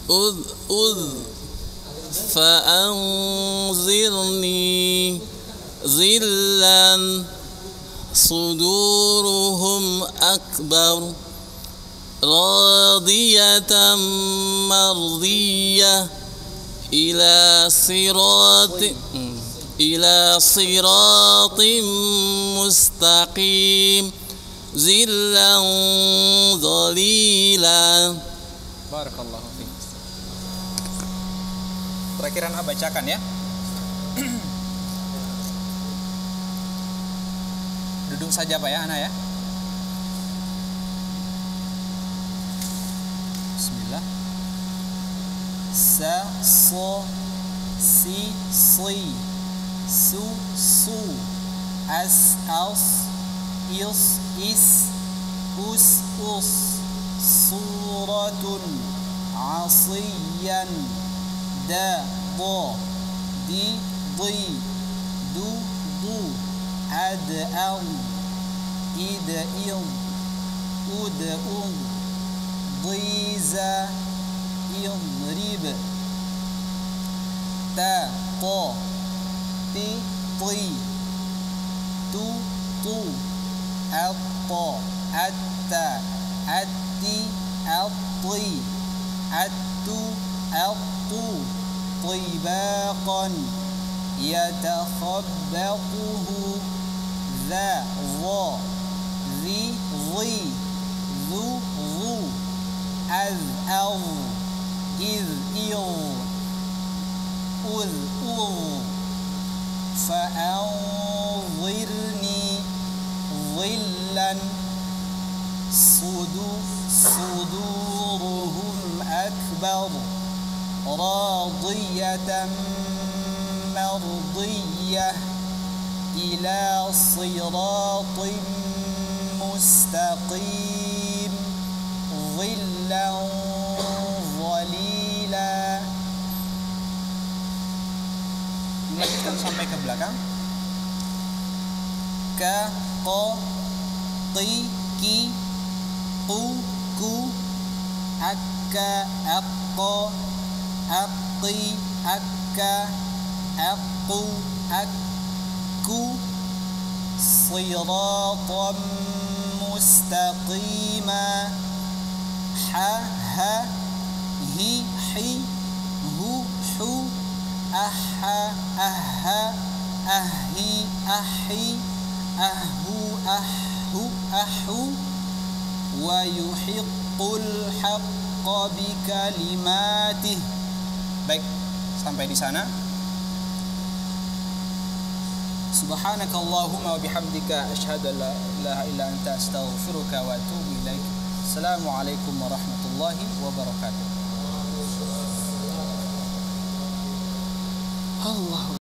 [SPEAKER 2] Uz, uz. فأنظرني ظلا صدورهم أكبر. راضية مرضية. إلى صراط إلى صراط مستقيم. ظلا ظليلا.
[SPEAKER 1] barakallahu fiik terakhiran ah bacakan ya. Duduk saja pak ya anak ya. Bismillah. Sa so si si su su. As as is is us us. Suratun asiyan دا ضا دي ضي دو ضو عد أو. إد إض أد أض ضيزا إضرب تا طا تي طي تو طو الطا التا التي الطي. التو الطو. طباقا يتخبطه ذا ظا ذي ظي ذو ظو أذ أظ إذ إظ أذ أظ. فأنظرني ظلا صدو صدورهم أكبر. راضية مرضية إلى صراط مستقيم ظلا ظليلا melanjutkan sampai ke belakang ka ko ti ki ku ku akka akko akki akka akku akku صراطا مستقيما. ح ه هي حي هو حو أح أه أهي أحي أهو أحو أحو ويحق الحق بكلماته. baik sampai di sana سبحانك اللهم وبحمدك أشهد أن لا إله إلا أنت أستغفرك وأتوب إليك السلام عليكم ورحمة الله وبركاته الله